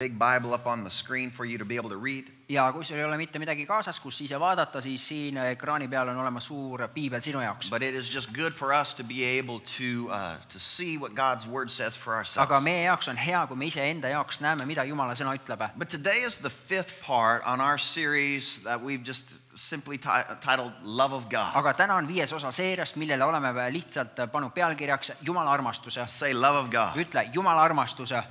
big Bible up on the screen for you to be able to read. ja kui sul ei ole mitte midagi kaasas, kus ise vaadata, siis siin ekraani peal on olemas suur piibel sinu jaoks. But it is just good for us to be able to, uh, to see what God's word says for aga ourselves. meie jaoks on hea, kui me iseenda jaoks näeme, mida Jumala sõna ütleb. But today is the fifth part on our series that we've just simply ti- titled Love of God. aga täna on viies osa seeriast, millele oleme lihtsalt pannud pealkirjaks Jumala armastuse. Say love of God. ütle Jumala armastuse.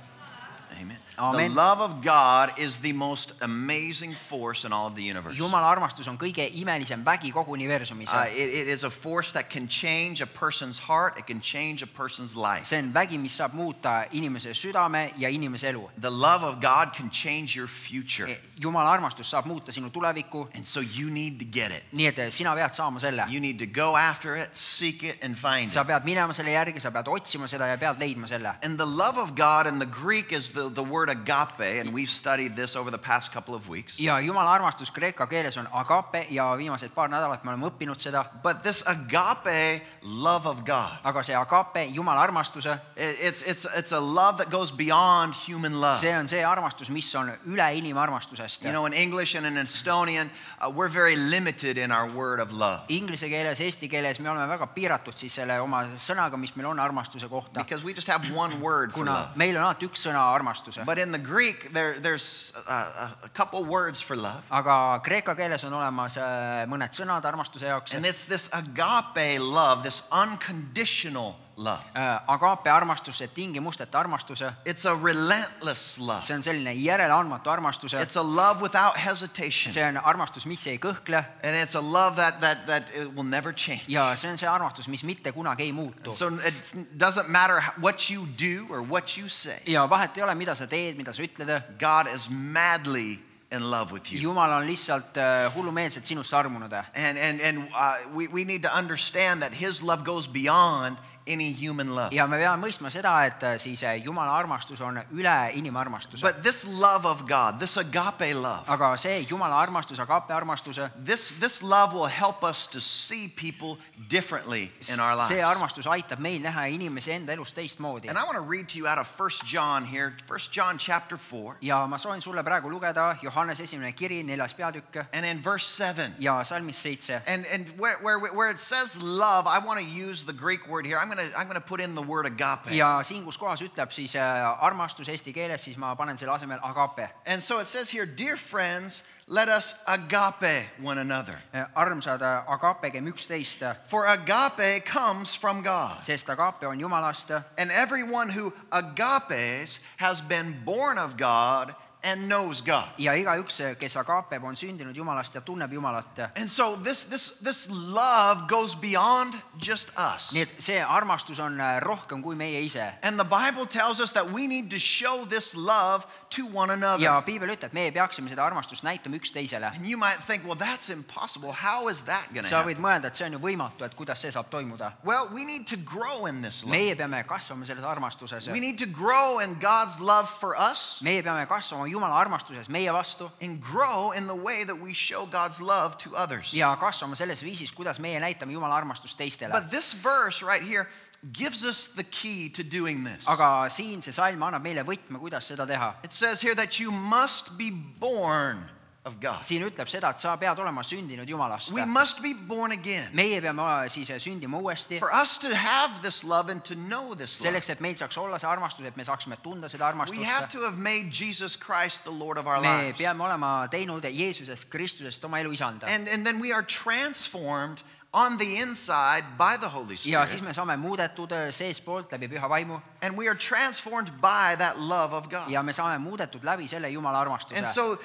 Amen. Amen. The love of God is the most amazing force in all of the universe. Jumala armastus on kõige imelisem vägi kogu universumis Uh, it, it is a force that can change a person's heart, it can change a person's life. see on vägi, mis saab muuta inimese südame ja inimese elu. The love of God can change your future. Jumala armastus saab muuta sinu tulevikku, And so you need to get it. nii et sina pead saama selle. You need to go after it, seek it, and find sa it. pead minema selle järgi, sa pead otsima seda ja pead leidma selle. And the love of God in the Greek is the, the word agape, and we've studied this over the past couple of weeks. ja Jumala armastus kreeka keeles on agape ja viimased paar nädalat me oleme õppinud seda, But this agape love of God, aga see agape, Jumala armastuse, it- it's, it's, it's a love that goes beyond human love. see on see armastus, mis on üle inimarmastusest You know, in English and in Estonian, uh, we're very limited in our word of love Inglise keeles, eesti keeles me oleme väga piiratud siis selle oma sõnaga, mis meil on armastuse kohta, because we just have one word for kuna love. meil on alati üks sõna armastuse, But in the Greek, there, there's uh, a, a couple words for love. aga kreeka keeles on olemas äh, mõned sõnad armastuse jaoks And it's this agape love, this unconditional love. Äh, agape armastus, see tingimusteta armastuse, It's a relentless love. see on selline järeleandmatu armastuse, It's a love without hesitation. see on armastus, mis ei kõhkle And it's a love that, that, that it will never change. ja see on see armastus, mis mitte kunagi ei muutu. So it doesn't matter what you do or what you say. ja vahet ei ole, mida sa teed, mida sa ütled, God is madly in love with you. Jumal on lihtsalt äh, hullumeelselt sinust armunud. And, and, and uh, we, we need to understand that His love goes beyond any human love. ja me peame mõistma seda, et äh, siis äh, Jumala armastus on üle inimarmastuse. But this love of God, this agape love, aga see Jumala armastus, agape armastuse, this, this love will help us to see people differently in our see lives. armastus aitab meil näha inimesi enda elus teistmoodi And I want to read to you out of 1 John here, 1 John chapter 4, ja ma soovin sulle praegu lugeda Johannese esimene kiri, neljas peatükk and in verse 7. ja salmis seitse. And, and where, where, where it says love, I want to use the Greek word here. I'm going I'm going to put in the word agape. ja siin, kus kohas ütleb siis äh, armastus eesti keeles, siis ma panen selle asemel agape. And so it says here, dear friends, let us agape one another. Äh, armsad äh,, agapegem üksteist, For agape comes from God. sest agape on Jumalast And everyone who agapes has been born of God and knows God. ja igaüks, kes agapeb, on sündinud Jumalast ja tunneb Jumalat. And so this, this, this love goes beyond just us. nii et see armastus on äh, rohkem kui meie ise. And the Bible tells us that we need to show this love to one another. ja piibel ütleb, meie peaksime seda armastust näitama üksteisele. And you might think, well, that's impossible. How is that going to sa happen? võid mõelda, et see on ju võimatu, et kuidas see saab toimuda. Well, we need to grow in this love. meie peame kasvama selles armastuses. We need to grow in God's love for us meie peame kasvama Jumala armastuses meie vastu and grow in the way that we show God's love to others. ja kasvama selles viisis, kuidas meie näitame Jumala armastust teistele. But this verse right here gives us the key to doing this. aga siin see salm annab meile võtme, kuidas seda teha. It says here that you must be born of God. siin ütleb seda, et sa pead olema sündinud Jumalast. We must be born again. meie peame äh, siis äh, sündima uuesti For us to have this love and to know this love, selleks, et meil saaks olla see armastus, et me saaksime tunda seda we have. to have made Jesus Christ the Lord of our me lives. peame olema teinud Jeesusest Kristusest oma elu isanda. And, and then we are transformed on the inside by the Holy ja Spirit. siis me saame muudetud seestpoolt läbi püha vaimu And we are transformed by that love of God. ja me saame muudetud läbi selle Jumala And armastuse. so uh,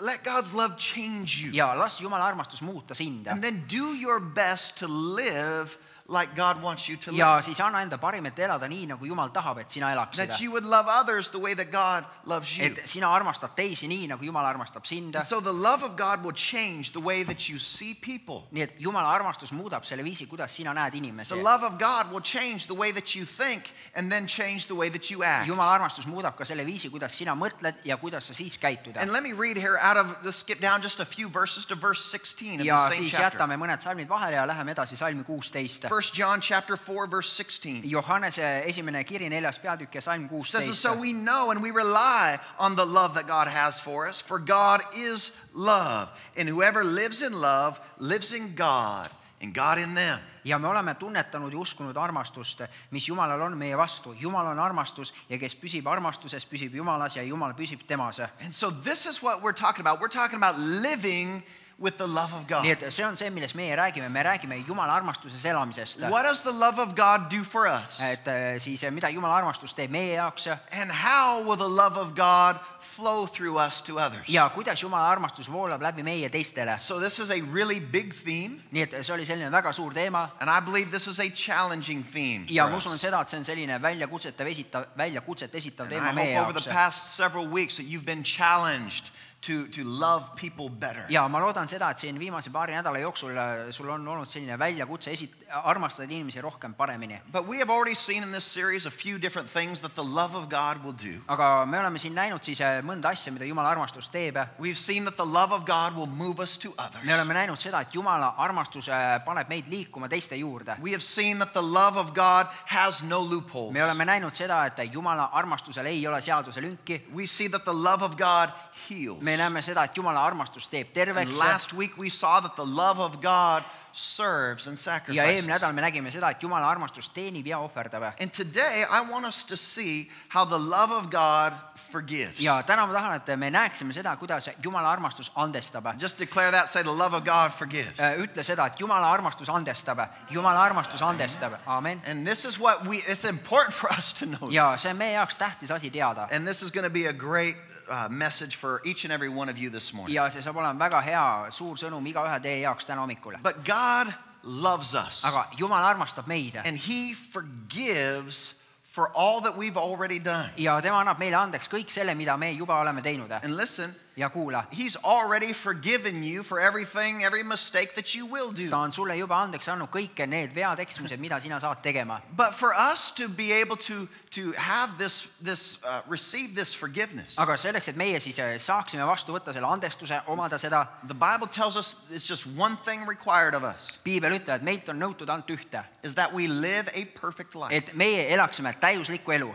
let God's love change you. ja las Jumala armastus muuta sind And then do your best to live like God wants you to live. ja siis anna enda parim, et elada nii, nagu Jumal tahab, et sina elaksid That. you would love others the way that God loves you. et sina armastad teisi nii, nagu Jumal armastab sind. So the love of God will change the way that you see people. nii et Jumala armastus muudab selle viisi, kuidas sina näed inimesi The. love of God will change the way that you think and then change the way that you act. Jumala armastus muudab ka selle viisi, kuidas sina mõtled ja kuidas sa siis käitud. And let me read here out of, let's skip down just a few verses to verse 16 of ja the same siis chapter. jätame mõned salmid vahele ja läheme edasi salmi kuusteist. 1 John chapter 4 verse 16. Johannese eh, esimene kiri, neljas peatükk ja salm It says, so we know and we rely on the love that God has for us, for God is love. And whoever lives in love lives in God, and God in them. ja me oleme tunnetanud ja uskunud armastust, mis Jumalal on meie vastu. Jumal on armastus ja kes püsib armastuses, püsib Jumalas ja Jumal püsib temas. And so this is what we're talking about. We're talking about living with the love of God. nii et see on see, millest meie räägime, me räägime Jumala armastuses elamisest. What does the love of God do for us? et eh, siis eh, mida Jumala armastus teeb meie jaoks And how will the love of God flow through us to others? ja kuidas Jumala armastus voolab läbi meie teistele. So this is a really big theme, nii et see oli selline väga suur teema and I believe this is a challenging theme. ja for ma us. usun seda, et see on selline väljakutsetav esitav, väljakutset esitav And teema I meie hope over the jaoks. past several weeks that you've been challenged to, to love people better. ja ma loodan seda, et siin viimase paari nädala jooksul äh, sul on olnud selline väljakutse esit-, armastada inimesi rohkem paremini. But we have already seen in this series a few different things that the love of God will do. aga me oleme siin näinud siis äh, mõnda asja, mida Jumala armastus teeb. We've seen that the love of God will move us to others. me oleme näinud seda, et Jumala armastus äh, paneb meid liikuma teiste juurde. We have seen that the love of God has no loopholes. me oleme näinud seda, et Jumala armastusel ei ole seaduselünki. We see that the love of God heals. me näeme seda, et Jumala armastus teeb And terveks. last week we saw that the love of God serves and ja eelmine sacrifices. nädal me nägime seda, et Jumala armastus teenib ja ohverdab. And today I want us to see how the love of God forgives. ja täna ma tahan, et me näeksime seda, kuidas Jumala armastus andestab. Just declare that, say the love of God forgives. Äh, ütle seda, et Jumala armastus andestab, Jumala armastus andestab, amen. And this is what we, it's important for us to know. ja this. see on meie jaoks tähtis asi teada. And this is going to be a great uh, message for each and every one of you this morning. ja see saab olema väga hea suur sõnum igaühe teie jaoks täna hommikul. But God loves us. aga Jumal armastab meid And He forgives for all that we've already done. ja tema annab meile andeks kõik selle, mida me juba oleme teinud. And listen, ja kuula, He's already forgiven you for everything, every mistake that you will do. ta on sulle juba andeks andnud kõik need vead, eksimused, mida sina saad tegema. But for us to be able to, to have this, this uh, receive this forgiveness, aga selleks, et meie siis eh, saaksime vastu võtta selle andestuse, omada seda, the Bible tells us it's just one thing required of us piibel ütleb, et meilt on nõutud ainult ühte, is that we live a perfect life. et meie elaksime täiuslikku elu.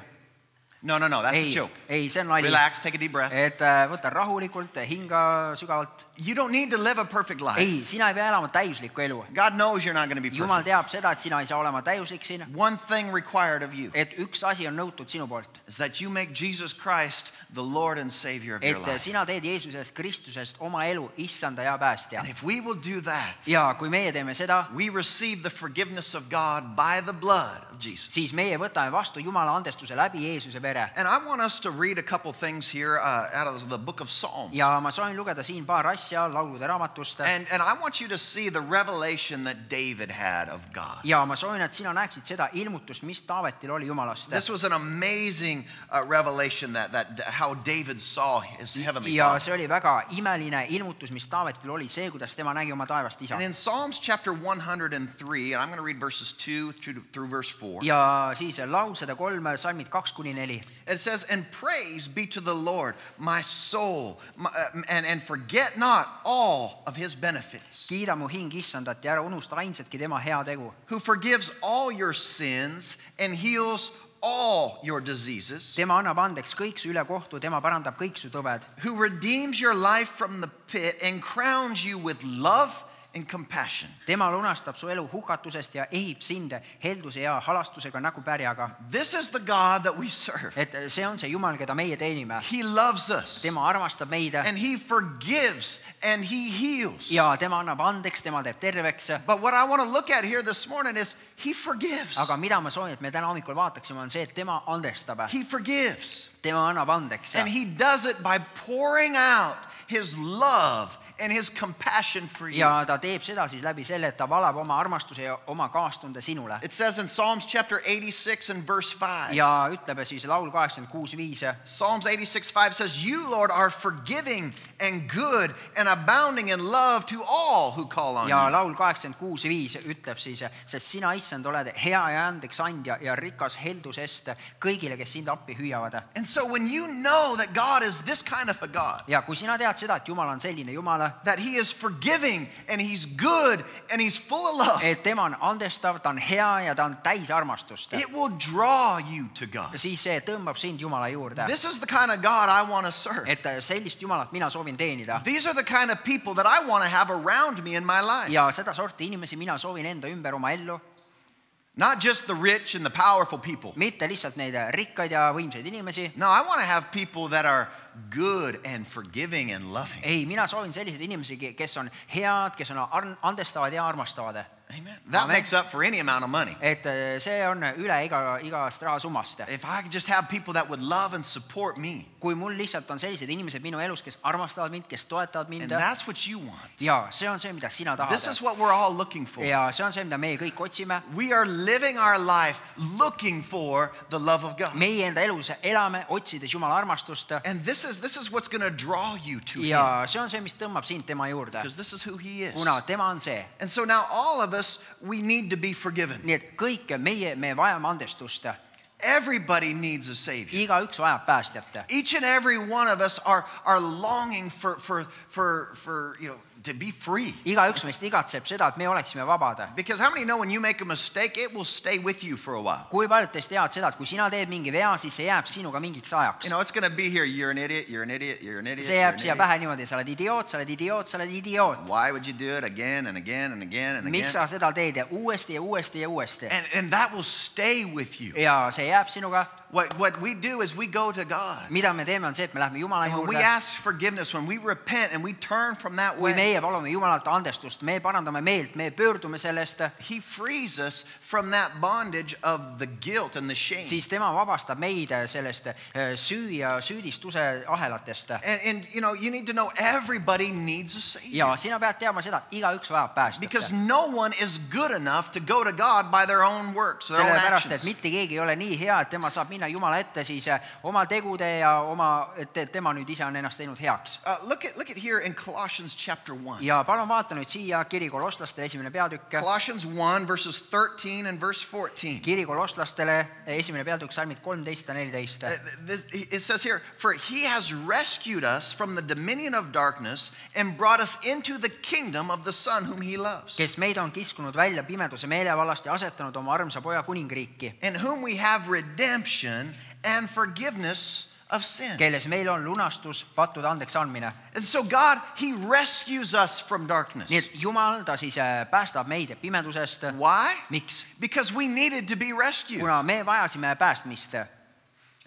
No, no, no, that's a ei joke., ei, see on nali. Relax, take a deep breath. et äh, võta rahulikult, hinga sügavalt. You don't need to live a perfect life. ei, sina ei pea elama täiuslikku elu. God knows you're not going to be jumal perfect. teab seda, et sina ei saa olema täiuslik siin, One thing required of you et üks asi on nõutud sinu poolt, is that you make Jesus Christ the Lord and Savior of your et life. sina teed Jeesusest Kristusest oma elu issanda ja päästja And if we will do that, ja kui meie teeme seda, we receive the forgiveness of God by the blood of Jesus. siis meie võtame vastu Jumala andestuse läbi Jeesuse vere. And I want us to read a couple things here uh, out of the book of Psalms. ja ma soovin lugeda siin paar asja laulude raamatust And, and I want you to see the revelation that David had of God. ja ma soovin, et sina näeksid seda ilmutust, mis Taavetil oli Jumalast. This was an amazing uh, revelation that, that, that how David saw his heavenly ja Father. see oli väga imeline ilmutus, mis Taavetil oli, see, kuidas tema nägi oma taevast isa And in Psalms chapter 103, and I'm going to read verses 2 through, through verse 4, ja siis laul sada kolm, salmid kaks kuni neli. it says, And praise be to the Lord, my soul, my, uh, and, and forget not all of his benefits, kiida mu hing issandat ja ära unusta ainsatki tema heategu, who forgives all your sins and heals all your diseases, tema annab andeks kõik su ülekohtu, tema parandab kõik su tõved, who redeems your life from the pit and crowns you with love and compassion. tema lunastab su elu hukatusest ja ehib sind helduse ja halastusega nagu pärjaga. This is the God that we serve. et see on see Jumal, keda meie teenime, He loves us. tema armastab meid and he forgives and he heals. ja tema annab andeks, tema teeb terveks. But what I want to look at here this morning is he forgives. aga mida ma soovin, et me täna hommikul vaataksime, on see, et tema andestab, He forgives. tema annab andeks And he does it by pouring out his love and his compassion for you. ja ta teeb seda siis läbi selle, et ta valab oma armastuse ja oma kaastunde sinule. It says in Psalms chapter 86 and verse 5. ja ütleb siis laul kaheksakümmend kuus viis, Psalms 86 5 says, You, Lord, are forgiving and good and abounding in love to all who call on ja you. laul kaheksakümmend kuus viis ütleb siis, sest sina, issand, oled hea ja andeks andja ja rikas heldusest kõigile, kes sind appi hüüavad. And so when you know that God is this kind of a God, ja kui sina tead seda, et Jumal on selline Jumal, Jumala, that He is forgiving and He's good and He's full of love, et tema on andestav, ta on hea ja ta on täis armastust. it will draw you to God. siis see tõmbab sind Jumala juurde. This is the kind of God I want to serve. et sellist Jumalat mina soovin teenida These are the kind of people that I want to have around me in my life. ja sedasorti inimesi mina soovin enda ümber oma ellu, Not just the rich and the powerful people. mitte lihtsalt neid rikkaid ja võimsaid inimesi. No, I want to have people that are good and forgiving and loving. ei, mina soovin selliseid inimesi, kes on head, kes on andestavad ja armastavad. Amen. That Amen. makes up for any amount of money. et eh, see on üle iga, igast rahasummast. If I could just have people that would love and support me, kui mul lihtsalt on sellised inimesed minu elus, kes armastavad mind, kes toetavad mind and that's what you want. ja see on see, mida sina This is. what we're all looking for. ja see on see, mida meie kõik otsime. We are living our life looking for the love of God. meie enda elus elame, otsides Jumala armastust And this is this is what's going to draw you to him ja see on see, mis tõmbab sind tema juurde, because this is who he is. kuna tema on see. And so now all of us we need to be forgiven. nii et kõik meie, me vajame andestust, Everybody needs a savior. igaüks vajab päästjat. Each and every one of us are are longing for for for for you know to be free. igaüks meist igatseb seda, et me oleksime vabad. Because how many know when you make a mistake, it will stay with you for a while? kui paljud teist teavad seda, et kui sina teed mingi vea, siis see jääb sinuga mingiks ajaks You know, it's going to be here. You're an idiot. You're an idiot. You're an idiot. see jääb siia pähe niimoodi, sa oled idioot, sa oled idioot, sa oled idioot. Why would you do it again and again and again and again? miks sa seda teed ja uuesti ja uuesti ja uuesti. And, and that will stay with you. ja see jääb sinuga. What, what we do is we go to God. mida me teeme, on see, et me läheme Jumala And when we juurde. ask forgiveness, when we repent and we turn from that kui way, meie palume Jumalalt andestust, me parandame meelt, me pöördume sellest, He frees us from that bondage of the guilt and the shame. siis tema vabastab meid sellest eh, süü ja süüdistuse ahelatest. And, and you know, you need to know everybody needs a Savior. ja sina pead teadma seda, et igaüks vajab Because päästjat. no one is good enough to go to God by their own works, their own sellepärast, et actions. mitte keegi ei ole nii hea, et tema saab minna Jumala ette siis eh, oma tegude ja oma, et tema nüüd ise on ennast teinud heaks. Uh, look at look at here in Colossians chapter one. ja palun vaata nüüd siia kiri esimene peatükk, Colossians one verses thirteen and verse fourteen. kiri kolosslastele eh, esimene peatükk, salmid kolmteist ja neliteist. Eh, this- It says here, for he has rescued us from the dominion of darkness and brought us into the kingdom of the Son whom he loves, kes meid on kiskunud välja pimeduse meelevallast ja asetanud oma armsa poja kuningriiki, in whom we have redemption and forgiveness of sins. kelles meil on lunastus, pattude andeks andmine. And so God, he rescues us from darkness. nii et Jumal, ta siis äh, päästab meid pimedusest. Why? miks? Because we needed to be rescued. kuna me vajasime päästmist,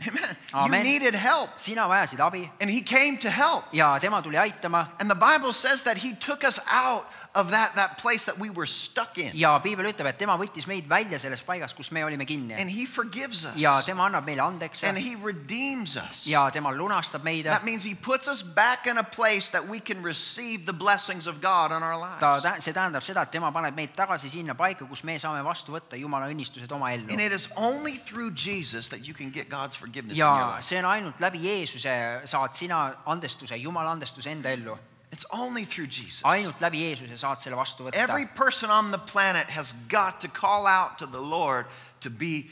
Amen. Amen. You needed help, sina vajasid abi and he came to help. ja tema tuli aitama And the Bible says that he took us out of that, that place that we were stuck in. ja piibel ütleb, et tema võttis meid välja sellest paigast, kus me olime kinni And he forgives us. ja tema annab meile andeks And he redeems us. ja tema lunastab meid. That means he puts us back in a place that we can receive the blessings of God on our ta lives., see tähendab seda, et tema paneb meid tagasi sinna paika, kus me saame vastu võtta Jumala õnnistused oma ellu And it is only through Jesus that you can get God's forgiveness in ja your life. see on ainult läbi Jeesuse saad sina andestuse, Jumala andestuse enda ellu. It's only through Jesus. ainult läbi Jeesuse saad selle vastu võtta Every. person on the planet has got to call out to the Lord to be.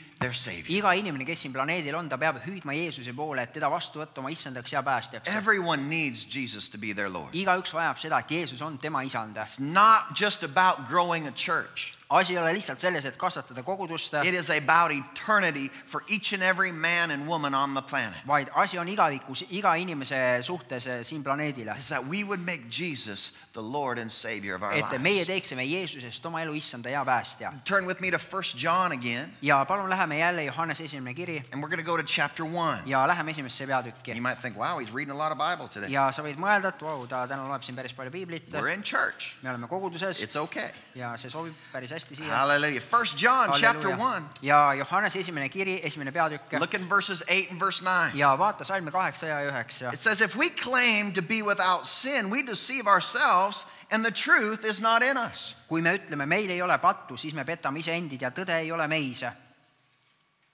Iga inimene, kes siin planeedil on, ta peab hüüdma Jeesuse poole, et teda vastu võtta oma issandaks ja päästjaks. Everyone needs Jesus to be their Lord. igaüks vajab seda, et Jeesus on tema isand. It's not just about growing a church. asi ei ole lihtsalt selles, et kasvatada kogudust, It is about eternity for each and every man and woman on the planet. vaid asi on igavikus iga inimese suhtes eh, siin planeedil. Is that we would make Jesus the Lord and Savior of our et meie lives. teeksime Jeesusest oma elu issanda ja päästja. Turn with me to 1 John again, ja palun läheme jälle Johannese esimene kiri and we're going to go to chapter 1. ja läheme esimesse peatükki You might think, wow, he's reading a lot of Bible today. ja sa võid mõelda, et vau, ta täna loeb siin päris palju piiblit. We're in church. me oleme koguduses It's okay. ja see sobib päris hästi siia. Hallelujah. 1 John chapter 1. ja Johannese esimene kiri, esimene peatükk Look in verses 8 and verse 9. ja vaata salme kaheksa ja üheksa It says, If we claim to be without sin, we deceive ourselves, and the truth is not in us. kui me ütleme, meil ei ole pattu, siis me petame iseendid ja tõde ei ole meis.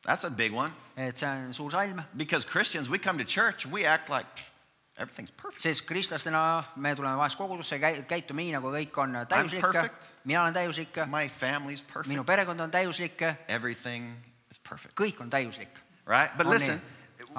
That's a big one. Eh, et eh, see on suur salm, Because Christians, we come to church we act like everything's perfect. sest kristlastena me tuleme vahest kogudusse, käitume nii, nagu kõik on eh, täiuslik perfect.. mina olen täiuslik, My family's minu perfect. perekond on täiuslik, Everything is perfect. kõik on täiuslik. Right? But On listen,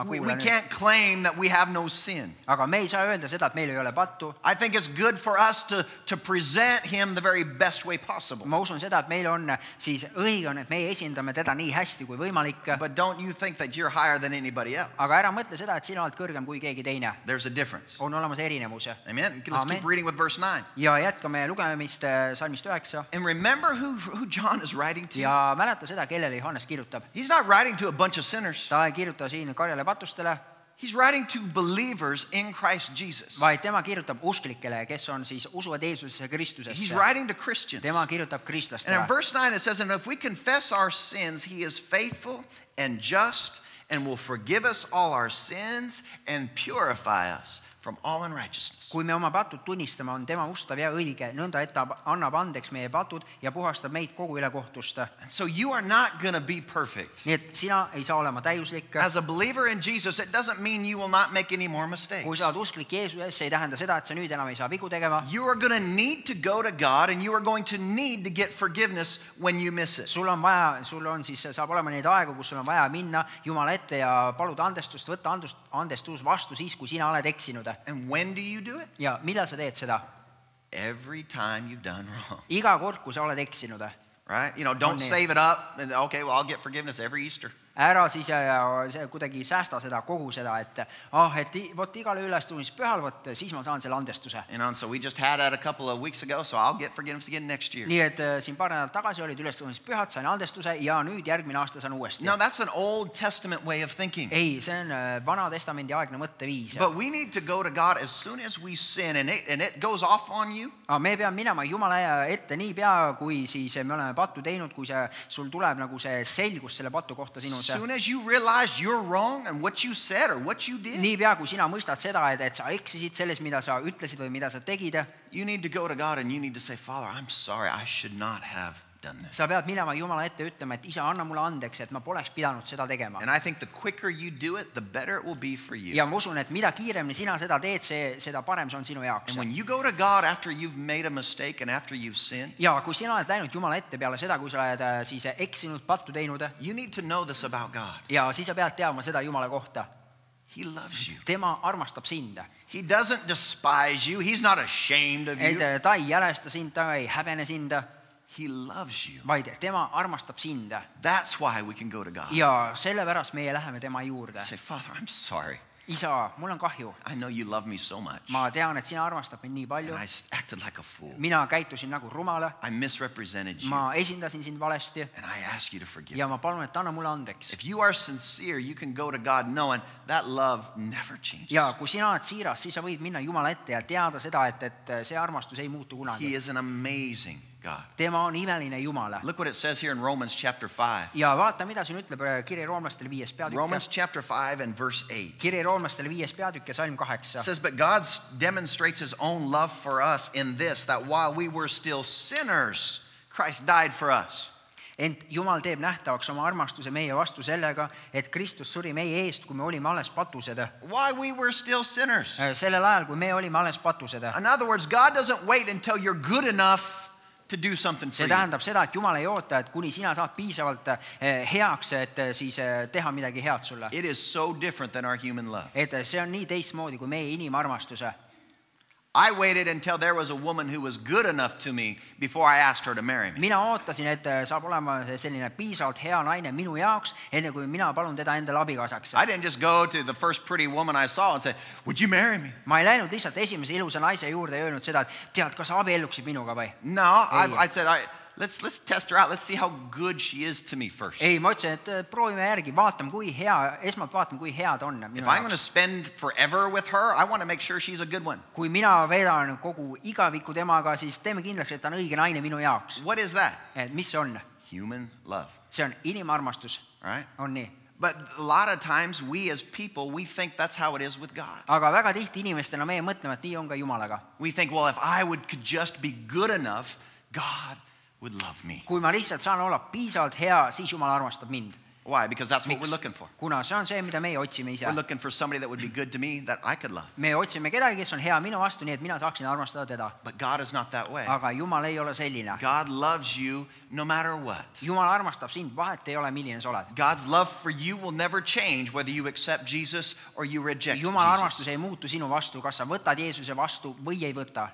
we, we can't claim that we have no sin. aga me ei saa öelda seda, et meil ei ole pattu. I think it's good for us to, to present him the very best way possible. ma usun seda, et meil on äh, siis õige, et meie esindame teda nii hästi kui võimalik, But don't you think that you're higher than anybody else? aga ära mõtle seda, et sina oled kõrgem kui keegi teine. There's a difference. on olemas erinevus. Amen. Let's Amen. keep reading with verse 9. ja jätkame lugemist äh, salmist üheksa And remember who, who John is writing to? ja mäleta seda, kellele Johannes kirjutab. He's not writing to a bunch of sinners. ta ei kirjuta siin karjale patustele, He's writing to believers in Christ Jesus. vaid tema kirjutab usklikele, kes on siis usuvad Jeesusesse He's. writing to Christians. tema kirjutab And in. verse 9 it says, And if we confess our sins, he is faithful and just and will forgive us all our sins and purify us from all unrighteousness. kui me oma patud tunnistame, on tema ustav ja õige, nõnda et ta annab andeks meie patud ja puhastab meid kogu ülekohtust. So you are not going to be perfect. nii et sina ei saa olema täiuslik. As a believer in Jesus, it doesn't mean you will not make any more mistakes. kui sa oled usklik Jeesusesse, ei tähenda seda, et sa nüüd enam ei saa vigu tegema. You are going to need to go to God and you are going to need to get forgiveness when you miss it. sul on vaja, sul on siis, saab olema neid aegu, kus sul on vaja minna Jumala ette ja paluda andestust, võtta andust, andestus vastu siis, kui sina oled eksinud. And when do you do it? ja millal sa teed seda? Every time you've done wrong, iga kord, kui sa oled eksinud. right? You know, don't On need. save it up and okay, well, I'll get forgiveness every Easter. Ära siis see kuidagi säästa seda, kogu seda, et ah, et vot igale ülestõusmispühal, vot siis ma saan selle andestuse. Nii et äh, siin paar nädalat tagasi olid ülestõusmispühad, sain andestuse ja nüüd järgmine aasta saan uuesti No, that's an Old Testament way of thinking. ei, see on äh, Vana-testamendi aegne mõtteviis. But we need to go to God as soon as we sin and it, and it goes off on you. aga me peame minema Jumala ette niipea, kui siis me oleme pattu teinud, kui see, sul tuleb nagu see selgus selle patu kohta As sinus. Soon as you realize you're wrong and what you said or what you did, niipea, kui sina mõistad seda, et, et sa eksisid selles, mida sa ütlesid või mida sa tegid, you need to go to God and you need to say, Father, I'm sorry, I should not have done this. sa pead minema Jumala ette ütlema, et isa, anna mulle andeks, et ma poleks pidanud seda tegema. And I think the quicker you do it, the better it will be for you. ja ma usun, et mida kiiremini sina seda teed, see, seda parem see on sinu jaoks And. when you go to God after you've made a mistake and after you've sinned, ja kui sina oled läinud Jumala ette peale seda, kui sa oled äh, siis eksinud, pattu teinud you need to know this about God. ja siis sa pead teadma seda Jumala kohta. He loves you. tema armastab sind, He doesn't despise you. He's not ashamed of you. äh, ta ei jälesta sind, ta ei häbene sind, He loves you. vaid tema armastab sind That's why we can go to God. ja sellepärast meie läheme tema juurde. Say, Father, I'm sorry. isa, mul on kahju, I know you love me so much. ma tean, et sina armastad mind nii palju I acted like a fool. mina käitusin nagu rumala, I misrepresented you. ma esindasin sind valesti And I ask you to forgive ja ma palun, et anna mulle andeks. If you are sincere, you can go to God knowing that love never changes. ja kui sina oled siiras, siis sa võid minna Jumala ette ja teada seda, et, et see armastus ei muutu He kunagi. is an amazing God. tema on imeline Jumal. Look what it says here in Romans chapter 5. ja vaata, mida siin ütleb äh, kiri roomlastele viies Romans, chapter 5 and verse 8. kiri roomlastele viies peatükk ja salm kaheksa says, But God demonstrates his own love for us in this, that while we were still sinners, Christ died for us. ent Jumal teeb nähtavaks oma armastuse meie vastu sellega, et Kristus suri meie eest, kui me olime alles patused. While we were still sinners. Äh, sellel ajal, kui me olime alles patused. In other words, God doesn't wait until you're good enough to do something for see tähendab seda, et Jumal ei oota, et kuni sina saad piisavalt eh, heaks, et eh, siis eh, teha midagi head sulle. It is so different than our human love. et see on nii teistmoodi kui meie inimarmastuse. I waited until there was a woman who was good enough to me before I asked her to marry me. mina ootasin, et eh, saab olema selline piisavalt hea naine minu jaoks, enne kui mina palun teda endale abikaasaks. I didn't just go to the first pretty woman I saw and say, Would you marry me? ma ei läinud lihtsalt esimese ilusa naise juurde ja öelnud seda, et tead, kas sa abielluksid minuga või? No, I, Ei. I said, I, let's, let's test her out. Let's see how good she is to me first. ei, ma ütlesin, et eh, proovime järgi, vaatame, kui hea, esmalt vaatame, kui hea ta on minu If I'm going to jaoks. spend forever with her, I want to make sure she's a good one. kui mina veedan kogu igaviku temaga, siis teeme kindlaks, et ta on õige naine minu jaoks. What is that? et mis see on? Human love, see on inimarmastus, right? on nii. But a lot of times, we as people, we think that's how it is with God. aga väga tihti inimestena meie mõtleme, et nii on ka Jumalaga. We think, well, if I would could just be good enough, God would love me. kui ma lihtsalt saan olla piisavalt hea, siis Jumal armastab mind. Why? Because that's what miks we're looking for. kuna see on see mida meie otsime ise We're looking for somebody that would be good to me that I could love. me otsime kedagi kes on hea minu vastu nii et mina saaksin armastada teda But God is not that way. aga jumal ei ole selline God loves you no matter what. jumal armastab sind vahet ei ole milline sa oled God's love for you will never change whether you accept Jesus or you reject jumala Jesus. armastus ei muutu sinu vastu kas sa võtad Jeesuse vastu või ei võta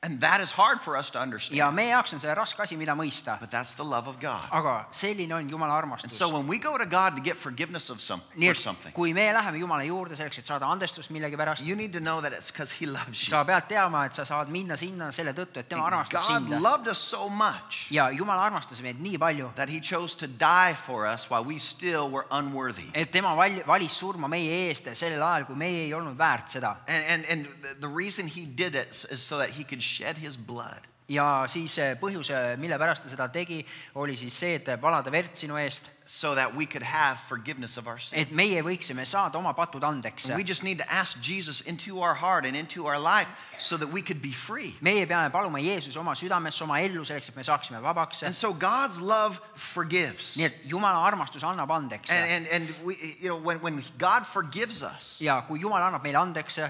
And that is hard for us to ja understand. meie jaoks on see raske asi mida mõista But that's the love of God. aga selline on jumala And armastus so when we go to God to get forgiveness of some nii for et something, kui me läheme Jumala juurde selleks, et saada andestust millegipärast, you need to know that it's because He loves you. sa pead teama, et sa saad minna sinna selle tõttu, et tema And armastab God sind. loved us so much ja Jumal armastas meid nii palju, that He chose to die for us while we still were unworthy. et tema val-, valis surma meie eest sellel ajal, kui meie ei olnud väärt seda. And, and, and the- the reason He did it is so that He could shed His blood. ja siis eh, põhjus, mille pärast ta seda tegi, oli siis see, et valada verd sinu eest, so that we could have forgiveness of our sin. et meie võiksime saada oma patud andeks. And we just need to ask Jesus into our heart and into our life so that we could be free. meie peame paluma Jeesuse oma südamesse, oma ellu selleks, et me saaksime vabaks. And so God's love forgives. nii et Jumala armastus annab andeks. And, and, and we, you know, when, when God forgives us, ja kui Jumal annab meile andeks,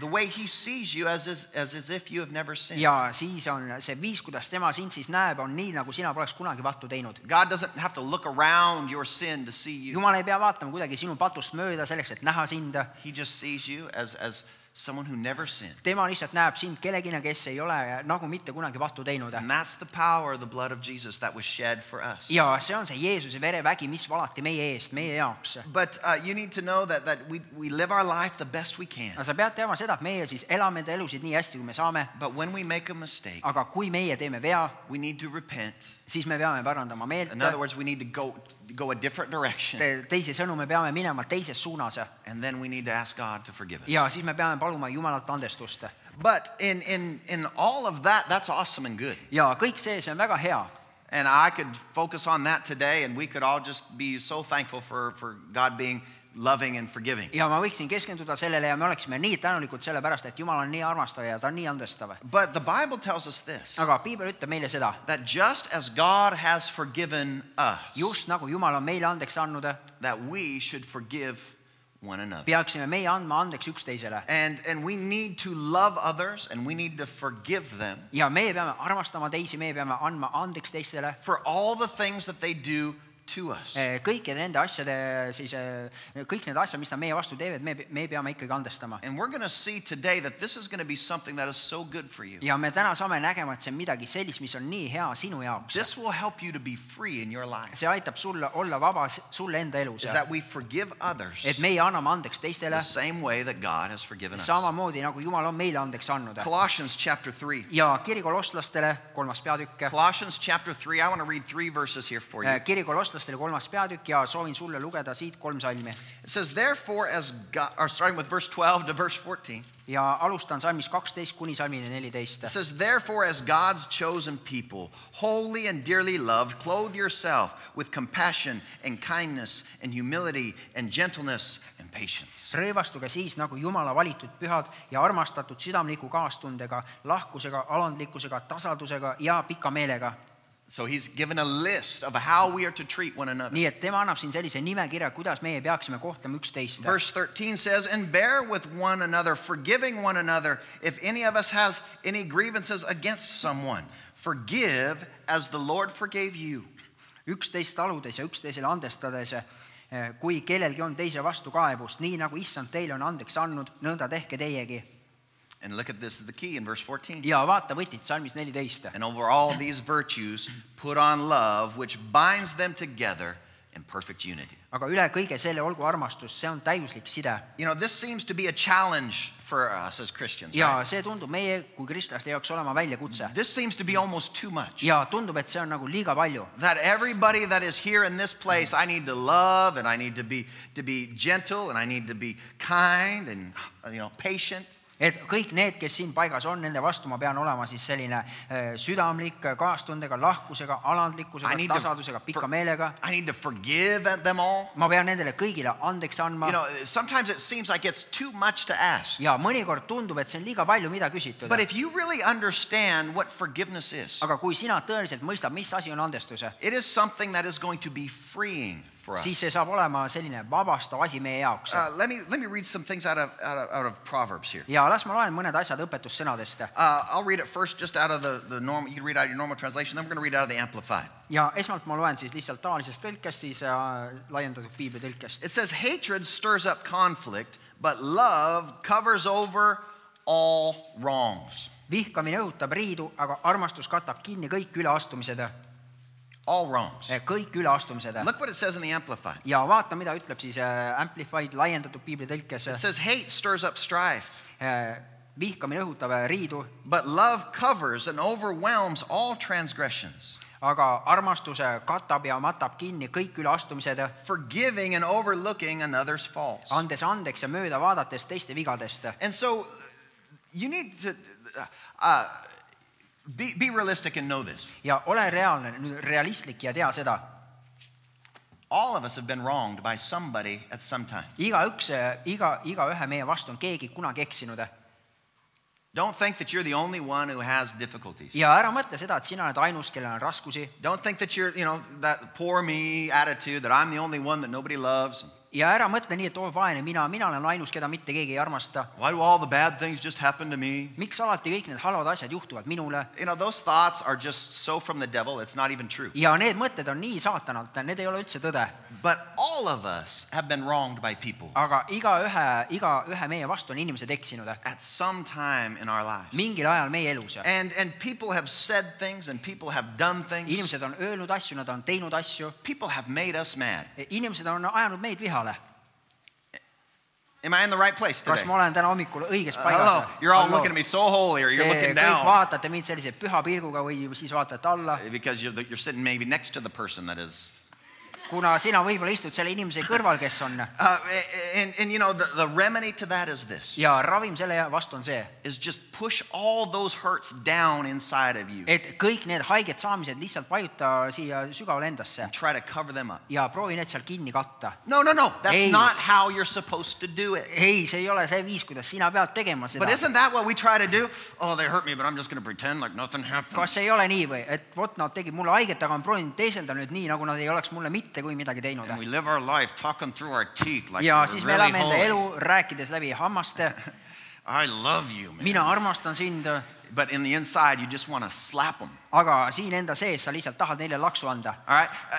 the way He sees you as, as, as, as if you have never sinned. ja siis on see viis, kuidas tema sind siis näeb, on nii, nagu sina poleks kunagi pattu teinud. God doesn't have to look around your sin to see you. Jumal ei pea vaatama kuidagi sinu patust mööda selleks, et näha sind. He just sees you as, as someone who never sinned. tema lihtsalt näeb sind kellegina, kes ei ole nagu mitte kunagi pattu teinud. And that's the power of the blood of Jesus that was shed for us. ja see on see Jeesuse verevägi, mis valati meie eest, meie jaoks. But uh, you need to know that, that we, we live our life the best we can. aga sa pead teadma seda, et meie siis elame enda elusid nii hästi, kui me saame, But when we make a mistake, aga kui meie teeme vea, we need to repent. siis me peame parandama meelt. In other words, we need to go, go a different direction. Te- teisisõnu, me peame minema teises suunas And then we need to ask God to forgive us. ja siis me peame paluma Jumalalt andestust. But in, in, in all of that, that's awesome and good. ja kõik see, see on väga hea And I could focus on that today, and we could all just be so thankful for, for God being loving and forgiving. ja ma võiksin keskenduda sellele ja me oleksime nii tänulikud selle pärast, et Jumal on nii armastav ja ta on nii andestav. But the Bible tells us this aga piibel ütleb meile seda, that just as God has forgiven us, just nagu Jumal on meile andeks andnud, that we should forgive one another. peaksime meie andma andeks üksteisele. And, and we need to love others and we need to forgive them ja meie peame armastama teisi, meie peame andma andeks teistele for all the things that they do to us. Eh, kõikide nende asjade siis, eh, kõik need asjad, mis nad meie vastu teevad, me, me peame ikkagi andestama. And we're going to see today that this is going to be something that is so good for you. ja me täna saame nägema, et see on midagi sellist, mis on nii hea sinu jaoks. This will help you to be free in your life. see aitab sulle olla vaba s- sulle enda elus. Is that we forgive others et meie anname andeks teistele the same way that God has forgiven us. samamoodi, nagu Jumal on meile andeks andnud. Colossians chapter 3. ja kiri kolostlastele, kolmas peatükk. Colossians chapter 3. I want to read three verses here for you. Eh, kiri kolostlastele, kolmas peatükk ja soovin sulle lugeda siit kolm salmi. It says, Therefore, as God, or starting with verse 12 to verse 14. ja alustan salmist kaksteist kuni salmini neliteist. It says, Therefore, as God's chosen people, holy and dearly loved, clothe yourself with compassion and kindness and humility and gentleness and patience. rõivastuge siis nagu Jumala valitud pühad ja armastatud südamliku kaastundega, lahkusega, alandlikkusega, tasadusega ja pika meelega. So he's given a list of how we are to treat one another. nii et tema annab siin sellise nimekirja, kuidas meie peaksime kohtlema üksteist. Verse 13 says, And bear with one another, forgiving one another, if any of us has any grievances against someone. Forgive as the Lord forgave you. üksteist taludes ja üksteisele andestades, eh, kui kellelgi on teise vastu kaebust, nii nagu issand teile on andeks andnud, nõnda tehke teiegi. And look at this is the key in verse 14. ja vaata võtit salmis neliteist. And over all these virtues, put on love, which binds them together in perfect unity. aga üle kõige selle olgu armastus, see on täiuslik side. You know, this seems to be a challenge for us as Christians. ja right? see tundub meie kui kristlaste jaoks olema väljakutse. This seems to be almost too much. ja tundub, et see on nagu liiga palju. That everybody that is here in this place, I need to love and I need to be to be gentle and I need to be kind and you know patient. Et kõik need, kes siin paigas on, nende vastu ma pean olema siis selline eh, südamlik, kaastundega, lahkusega, alandlikkusega tasadusega, pika meelega. Ma pean nendele kõigile andeks andma You know, sometimes it seems like it's too much to ask. ja mõnikord tundub, et see on liiga palju, mida küsitud. But if you really understand what forgiveness is, aga kui sina tõeliselt mõistad, mis asi on andestus, it is something that is going to be freeing. Siis see saab olema selline vabastav asi meie jaoks Uh, let, me, let me read some things out of, out of, out of Proverbs here. ja las ma loen mõned asjad õpetussõnadest Uh, I'll read it first just out of the, the normal, you can read out your normal translation, then we're going to read out of the Amplified. ja esmalt ma loen siis lihtsalt tavalisest tõlkest, siis äh, laiendatud piiblitõlkest. It says, Hatred stirs up conflict, but love covers over all wrongs. vihkamine õhutab riidu, aga armastus katab kinni kõik üleastumised, All wrongs. kõik üleastumised. Look what it says in the Amplified. ja vaata, mida ütleb siis äh, Amplified laiendatud piiblitõlkes. It says, Hate stirs up strife, Äh, vihkamine õhutab äh, riidu, but love covers and overwhelms all transgressions, aga armastus äh, katab ja matab kinni kõik üleastumised, forgiving and overlooking another's faults. andes andeks ja mööda vaadates teiste vigadest. And so you need to uh, be, be realistic and know this. ja ole reaalne, nüüd realistlik ja tea seda, All of us have been wronged by somebody at some time. igaüks, iga, igaühe meie vastu on keegi kunagi eksinud. Don't think that you're the only one who has difficulties. ja ära mõtle seda, et sina oled ainus, kellel on raskusi Don't think that you're, you know, that poor me attitude that I'm the only one that nobody loves. Ja ära mõtle nii, et oo vaene mina, mina olen ainus, keda mitte keegi ei armasta. Miks alati kõik need halvad asjad juhtuvad minule? You know, those thoughts are just so from the devil, it's not even true. ja need mõtted on nii saatanalt, need ei ole üldse tõde. But all of us have been wronged by people aga igaühe, igaühe meie vastu on inimesed eksinud at some time in our lives. mingil ajal meie elus. And, and people have said things and people have done things. inimesed on öelnud asju, nad on teinud asju, People have made us mad. inimesed on ajanud meid Am I in the right place kas today? ma olen täna hommikul õiges Uh, paigas? hello, you're all looking at me so holy or you're Te looking down vaatate mind sellise püha pilguga või siis vaatate alla, because you're, the, you're sitting maybe next to the person that is. Kuna sina võib-olla istud selle inimese kõrval, kes on Uh, and, and you know, the, the remedy to that is this ja ravim selle vastu on see, is just push all those hurts down inside of you et kõik need haiget saamised lihtsalt vajuta siia sügavale endasse try to cover them up. ja proovi need seal kinni katta. No, no, no. That's Ei. not how you're supposed to do it. ei, see ei ole see viis, kuidas sina pead tegema But seda. isn't that what we try to do? Oh, they hurt me, but I'm just going to pretend like nothing happened. kas ei ole nii või, et vot nad tegid mulle haiget, aga ma proovin teeselda nüüd nii, nagu nad ei oleks mulle mitte kui midagi teinud. Ja siis me elame enda elu, rääkides läbi hammaste, mina armastan sind, But in the inside, you just want to slap them. aga siin enda sees sa lihtsalt tahad neile laksu anda. All right? Uh,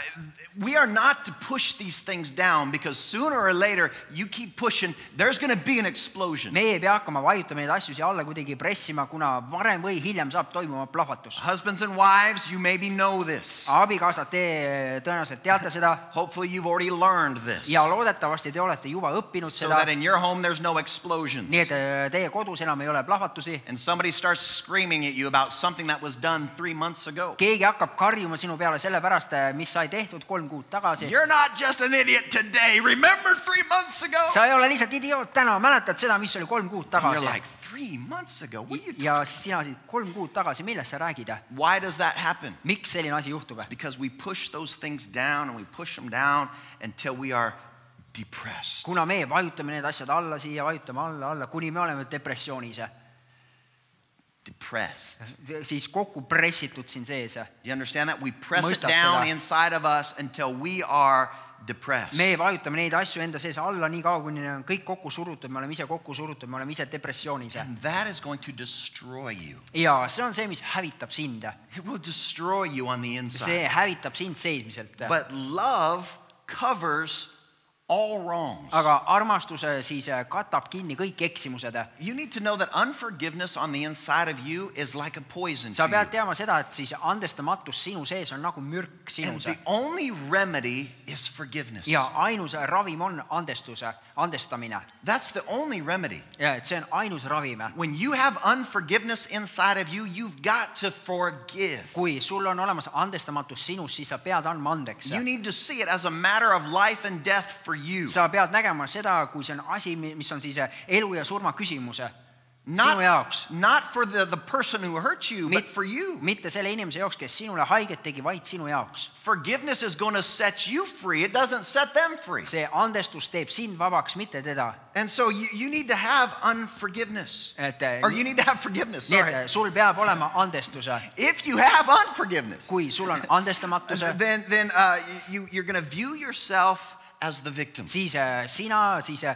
we are not to push these things down because sooner or later, you keep pushing, there's going to be an explosion. meie ei pea hakkama vajutama neid asju siia alla kuidagi pressima, kuna varem või hiljem saab toimuma plahvatus. Husbands and wives, you maybe know this. abikaasad, te tõenäoliselt teate seda Hopefully, you've already learned this. ja loodetavasti te olete juba õppinud So seda, that in your home, there's no explosions. nii et äh, teie kodus enam ei ole plahvatusi. And somebody starts screaming at you about something that was done three months ago. keegi hakkab karjuma sinu peale sellepärast, mis sai tehtud kolm kuud tagasi. You're not just an idiot today. Remember three months ago? sa ei ole lihtsalt idioot täna, mäletad seda, mis oli kolm kuud tagasi? like, three months ago? What are you ja sina siit kolm kuud tagasi, millest sa räägid? Why does that happen? miks selline asi juhtub? Because we push those things down and we push them down until we are depressed. kuna me vajutame need asjad alla siia, vajutame alla, alla, kuni me oleme depressioonis, Depressed. siis kokku pressitud siin sees. You understand that? We press it Mõistad down seda? inside of us until we are depressed. me vajutame neid asju enda sees alla nii kaua, kuni need on kõik kokku surutud, me oleme ise kokku surutud, me oleme ise depressioonis. And that is going to destroy you. ja see on see, mis hävitab sind. It will destroy you on the inside. see hävitab sind seesmiselt. But love covers all wrongs. aga siis äh, katab kinni kõik eksimused. You need to know that unforgiveness on the inside of you is like a poison sa to pead you. teadma seda, et siis andestamatus sinu sees on nagu mürk And the only remedy is forgiveness. ja ainus ravim on andestus, andestamine. That's the only remedy. ja et see on ainus ravim. When you have unforgiveness inside of you, you've got to forgive. kui sul on olemas andestamatus sinus, siis sa pead andma andeks. You need to see it as a matter of life and death for you. Sa pead nägema seda, kui see on asi, mi- mis on siis elu ja surma küsimus. sinu jaoks, not for the, the person who hurt you, but Mit- for you. mitte selle inimese jaoks, kes sinule haiget tegi, vaid sinu jaoks. Forgiveness is going to set you free. It doesn't set them free. see andestus teeb sind vabaks, mitte teda. And so you, you need to have unforgiveness. et eh, Or you need to have forgiveness. nii Sorry. et sul peab olema andestuse. If you have unforgiveness, kui sul on andestamatuse, then, then uh, you, you're going to view yourself as the victim. siis eh, sina siis eh,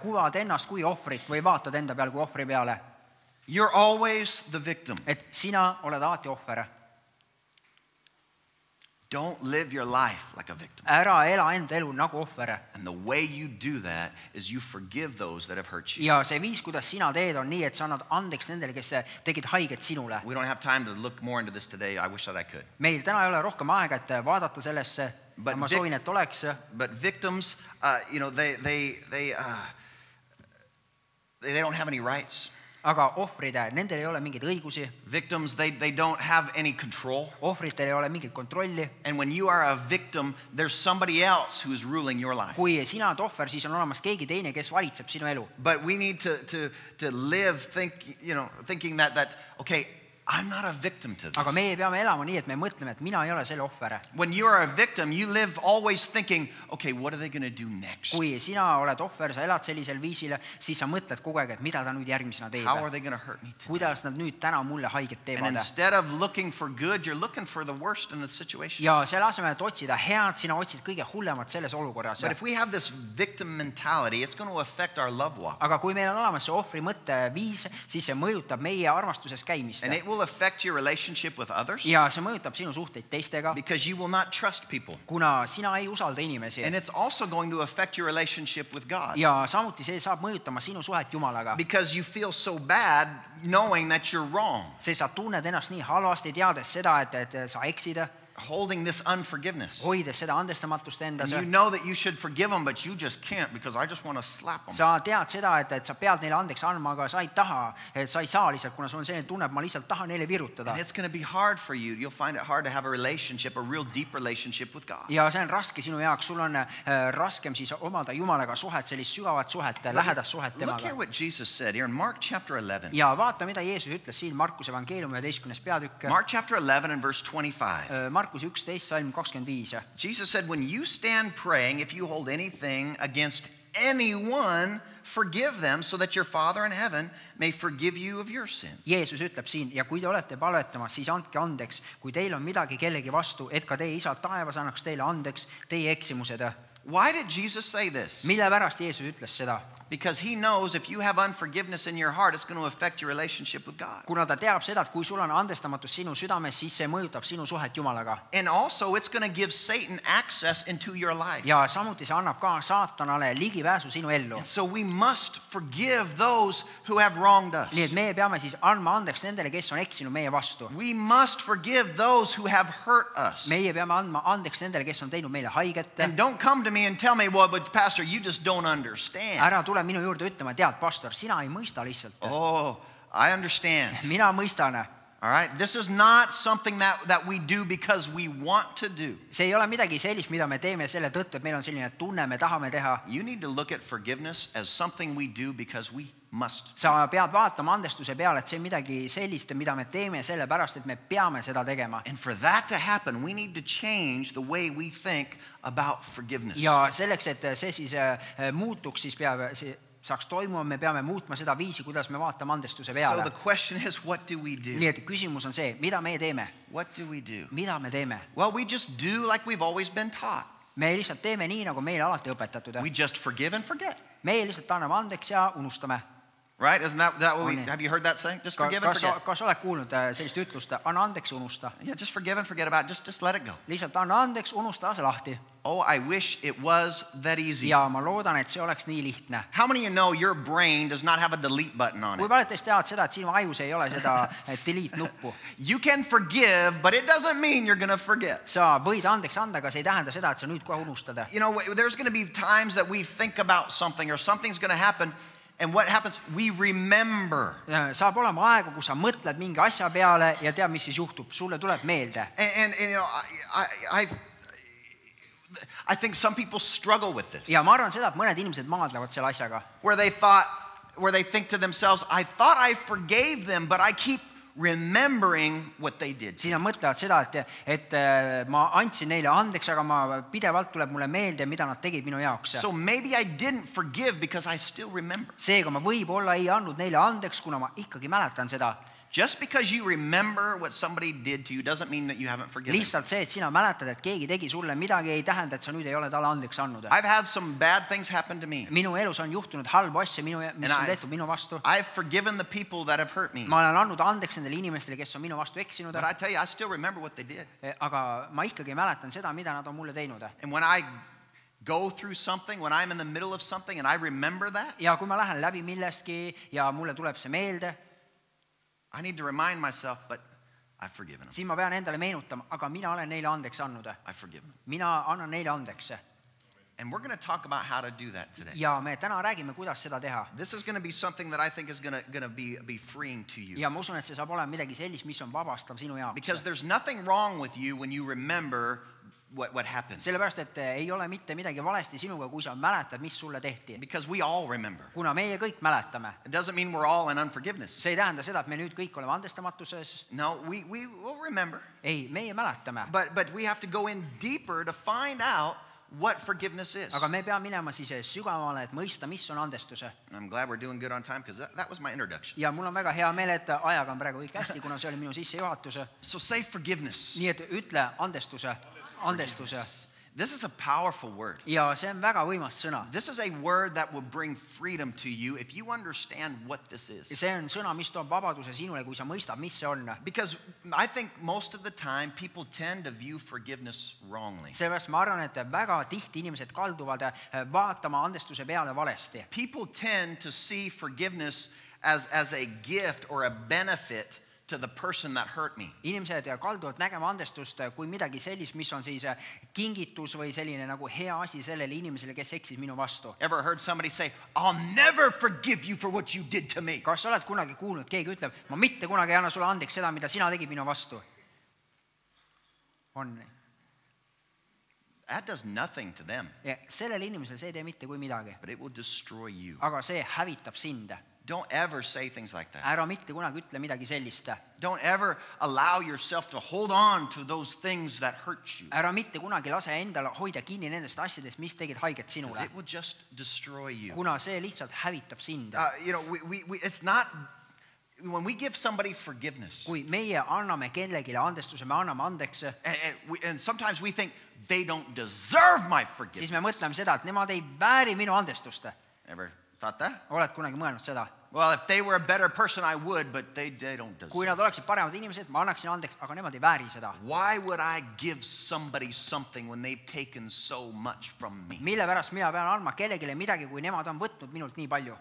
kuvad ennast kui ohvrit või vaatad enda peale kui ohvri peale, You're always the victim. et sina oled alati ohver. Don't live your life like a victim. ära ela enda elu nagu ohver. And the way you do that is you forgive those that have hurt you. ja see viis, kuidas sina teed, on nii, et sa annad andeks nendele, kes tegid haiget sinule. We don't have time to look more into this today. I wish that I could. meil täna ei ole rohkem aega, et vaadata sellesse, But ma Vic- soovin, et oleks, But victims, uh, you know, they, they, they, uh, they, they don't have any rights. aga ohvrid, nendel ei ole mingeid õigusi, Victims, they, they don't have any control. ohvritel ei ole mingit kontrolli. And when you are a victim, there's somebody else who's ruling your life. kui sina oled ohver, siis on olemas keegi teine, kes valitseb sinu elu. But we need to, to, to live think, you know, thinking that, that, okay, I'm not a victim to this. aga meie peame elama nii, et me mõtleme, et mina ei ole selle ohver. When you are a victim, you live always thinking, okay, what are they going to do next? kui sina oled ohver, sa elad sellisel viisil, siis sa mõtled kogu aeg, et mida ta nüüd järgmisena How are teeb. they going to hurt me today? kuidas nad nüüd täna mulle haiget And teevad. instead of looking for good, you're looking for the worst in the situation. ja selle asemel, et otsida head, sina otsid kõige hullemat selles olukorras But if we have this victim mentality, it's going to affect our love walk. aga kui meil on olemas see ohvri mõtteviis, siis see mõjutab meie armastuses käimist And it will affect your relationship with others ja see mõjutab sinu suhteid teistega, because you will not trust people. kuna sina ei usalda inimesi. And it's also going to affect your relationship with God. Ja samuti see saab mõjutama sinu suhet Jumalaga, because you feel so bad knowing that you're wrong, sest sa tunned ennast nii halvasti, teades seda, et, et sa eksid, holding this unforgiveness. hoides seda andestamatust And endas. you know that you should forgive them, but you just can't because I just want to slap them. sa tead seda, et, et sa pead neile andeks andma, aga sa ei taha, et sa ei saa lihtsalt, kuna sul on selline tunne, et ma lihtsalt tahan neile virutada And it's going to be hard for you. You'll find it hard to have a relationship, a real deep relationship with God. ja see on raske sinu jaoks, sul on äh, raskem siis omada Jumalaga suhet, sellist sügavat suhet, lähedast suhet Look here temaga. what Jesus said here in Mark chapter 11. ja vaata, mida Jeesus ütles siin Markuse evangeeliumi üheteistkümnes peatükk, Mark chapter 11 and verse 25. Markus üksteist, salm kakskümmend viis. Jesus said, When you stand praying, if you hold anything against anyone, forgive them so that your Father in heaven may forgive you of your sins. Jeesus ütleb siin ja kui te olete palvetamas, siis andke andeks, kui teil on midagi kellegi vastu, et ka teie isa taevas annaks teile andeks teie eksimused. Why did Jesus say this? mille pärast Jeesus ütles seda? Because he knows if you have unforgiveness in your heart, it's going to affect your relationship with God. kuna ta teab seda, et kui sul on andestamatus sinu südames, siis see mõjutab sinu suhet Jumalaga. And also, it's going to give Satan access into your life. ja samuti see annab ka saatanale ligipääsu sinu ellu And. so we must forgive those who have wronged us. nii et meie peame siis andma andeks nendele, kes on eksinud meie vastu. We must forgive those who have hurt us. meie peame andma andeks nendele, kes on teinud meile haiget. And don't come to me and tell me, well, but Pastor, you just don't understand. ära tule minu juurde ütlema, tead, pastor, sina ei mõista lihtsalt. Oh, I understand. mina mõistan. All right? This is not something that, that we do because we want to do. see ei ole midagi sellist, mida me teeme selle tõttu, et meil on selline tunne, me tahame teha. You need to look at forgiveness as something we do because we must. sa pead vaatama andestuse peale, et see on midagi sellist, mida me teeme sellepärast, et me peame seda tegema. And for that to happen, we need to change the way we think about forgiveness. ja selleks, et see siis äh, muutuks, siis peab, see saaks toimuma, me peame muutma seda viisi, kuidas me vaatame andestuse peale nii et küsimus on see, mida meie teeme, What do we do? mida me teeme? Well, we just do like we've always been taught. me lihtsalt teeme nii, nagu meile alati õpetatud We. just forgive and forget. meie lihtsalt anname andeks ja unustame. Right? Isn't that, that what we, On it. have you heard that saying? Just forgive and kas, forget. kas oled kuulnud äh, sellist ütlust, anna andeks ja unusta. Yeah, just forgive and forget about it. Just, just let it go. lihtsalt anna andeks, unusta see lahti. Oh, I wish it was that easy. ja ma loodan, et see oleks nii lihtne. How many of you know your brain does not have a delete button on kui it? paljud teist teavad seda, et sinu ajus ei ole seda eh, delete nuppu? You can forgive, but it doesn't mean you're going to forget. sa võid andeks anda, aga see ei tähenda seda, et sa nüüd kohe unustad. You know, there's going to be times that we think about something or something's going to happen, and what happens? We remember. saab olema aegu, kus sa mõtled mingi asja peale ja tead, mis siis juhtub, sulle tuleb meelde. And, and, and you know, I, I, I, I think some people struggle with this, ja ma arvan seda, et mõned inimesed maadlevad selle asjaga, where they thought, where they think to themselves, I thought I forgave them, but I keep remembering what they did. siis nad mõtlevad seda, et, et äh, ma andsin neile andeks, aga ma pidevalt tuleb mulle meelde, mida nad tegid minu jaoks. So maybe I didn't forgive because I still remember. seega ma võib-olla ei andnud neile andeks, kuna ma ikkagi mäletan seda. Just because you remember what somebody did to you doesn't mean that you haven't forgiven. lihtsalt see, et sina mäletad, et keegi tegi sulle midagi, ei tähenda, et sa nüüd ei ole talle andeks andnud. I've had some bad things happen to me. minu elus on juhtunud halbu asju minu, mis And on tehtud minu vastu. I've forgiven the people that have hurt me. ma olen andnud andeks nendele inimestele, kes on minu vastu eksinud, But I tell you, I still remember what they did. aga ma ikkagi mäletan seda, mida nad on mulle teinud. And when I go through something, when I'm in the middle of something and I remember that, ja kui ma lähen läbi millestki ja mulle tuleb see meelde, I need to remind myself, but I've forgiven them. siis ma pean endale meenutama, aga mina olen neile andeks andnud. I've forgiven them. mina annan neile andeks. And we're going to talk about how to do that today. ja me täna räägime, kuidas seda teha. This is going to be something that I think is going to, going to be, be freeing to you. ja ma usun, et see saab olema midagi sellist, mis on vabastav sinu Because jaoks. there's nothing wrong with you when you remember what, what happened. sellepärast, et eh, ei ole mitte midagi valesti sinuga, kui sa mäletad, mis sulle tehti. Because we all remember. kuna meie kõik mäletame, It doesn't mean we're all in unforgiveness. see ei tähenda seda, et me nüüd kõik oleme andestamatuses. No, we, we will remember. ei, meie mäletame, But, but we have to go in deeper to find out what forgiveness is. aga me peame minema siis sügavamale, et mõista, mis on andestuse. I'm glad we're doing good on time because that, that was my introduction. ja mul on väga hea meel, et ajaga on praegu kõik hästi, kuna see oli minu sissejuhatus. So say forgiveness. nii et ütle andestuse, andestuse This is a powerful word. ja see on väga võimas sõna. This is a word that will bring freedom to you if you understand what this ja is. see on sõna, mis toob vabaduse sinule, kui sa mõistad, mis see on. Because I think most of the time people tend to view forgiveness wrongly. seepärast ma arvan, et väga tihti inimesed kalduvad eh, vaatama andestuse peale valesti. People tend to see forgiveness as, as a gift or a benefit to the person that hurt me. inimesed kalduvad nägema andestust kui midagi sellist, mis on siis eh, kingitus või selline nagu hea asi sellele inimesele, kes eksis minu vastu. Ever heard somebody say, I'll never forgive you for what you did to me? kas sa oled kunagi kuulnud, keegi ütleb, ma mitte kunagi ei anna sulle andeks seda, mida sina tegid minu vastu? on nii? That does nothing to them, ja sellele inimesele see ei tee mitte kui midagi, but it will destroy you. aga see hävitab sind. Don't ever say things like that. ära mitte kunagi ütle midagi sellist. Don't ever allow yourself to hold on to those things that hurt you. ära mitte kunagi lase endale hoida kinni nendest asjadest, mis tegid haiget Because sinule it will just destroy you. kuna see lihtsalt hävitab sind. Uh, you know, we, we, we, it's not, when we give somebody forgiveness, kui meie anname kellelegi andestuse, me anname andeks, and, and, we, and sometimes we think they don't deserve my siis forgiveness. me mõtleme seda, et nemad ei vääri minu andestust. Ever that? oled kunagi mõelnud seda? Well, if they were a better person, I would, but they, they don't kui deserve nad oleksid paremad inimesed, ma annaksin andeks, aga nemad ei vääri seda. Why would I give somebody something when they've taken so much from me? mille pärast mina pean andma kellelegi midagi, kui nemad on võtnud minult nii palju?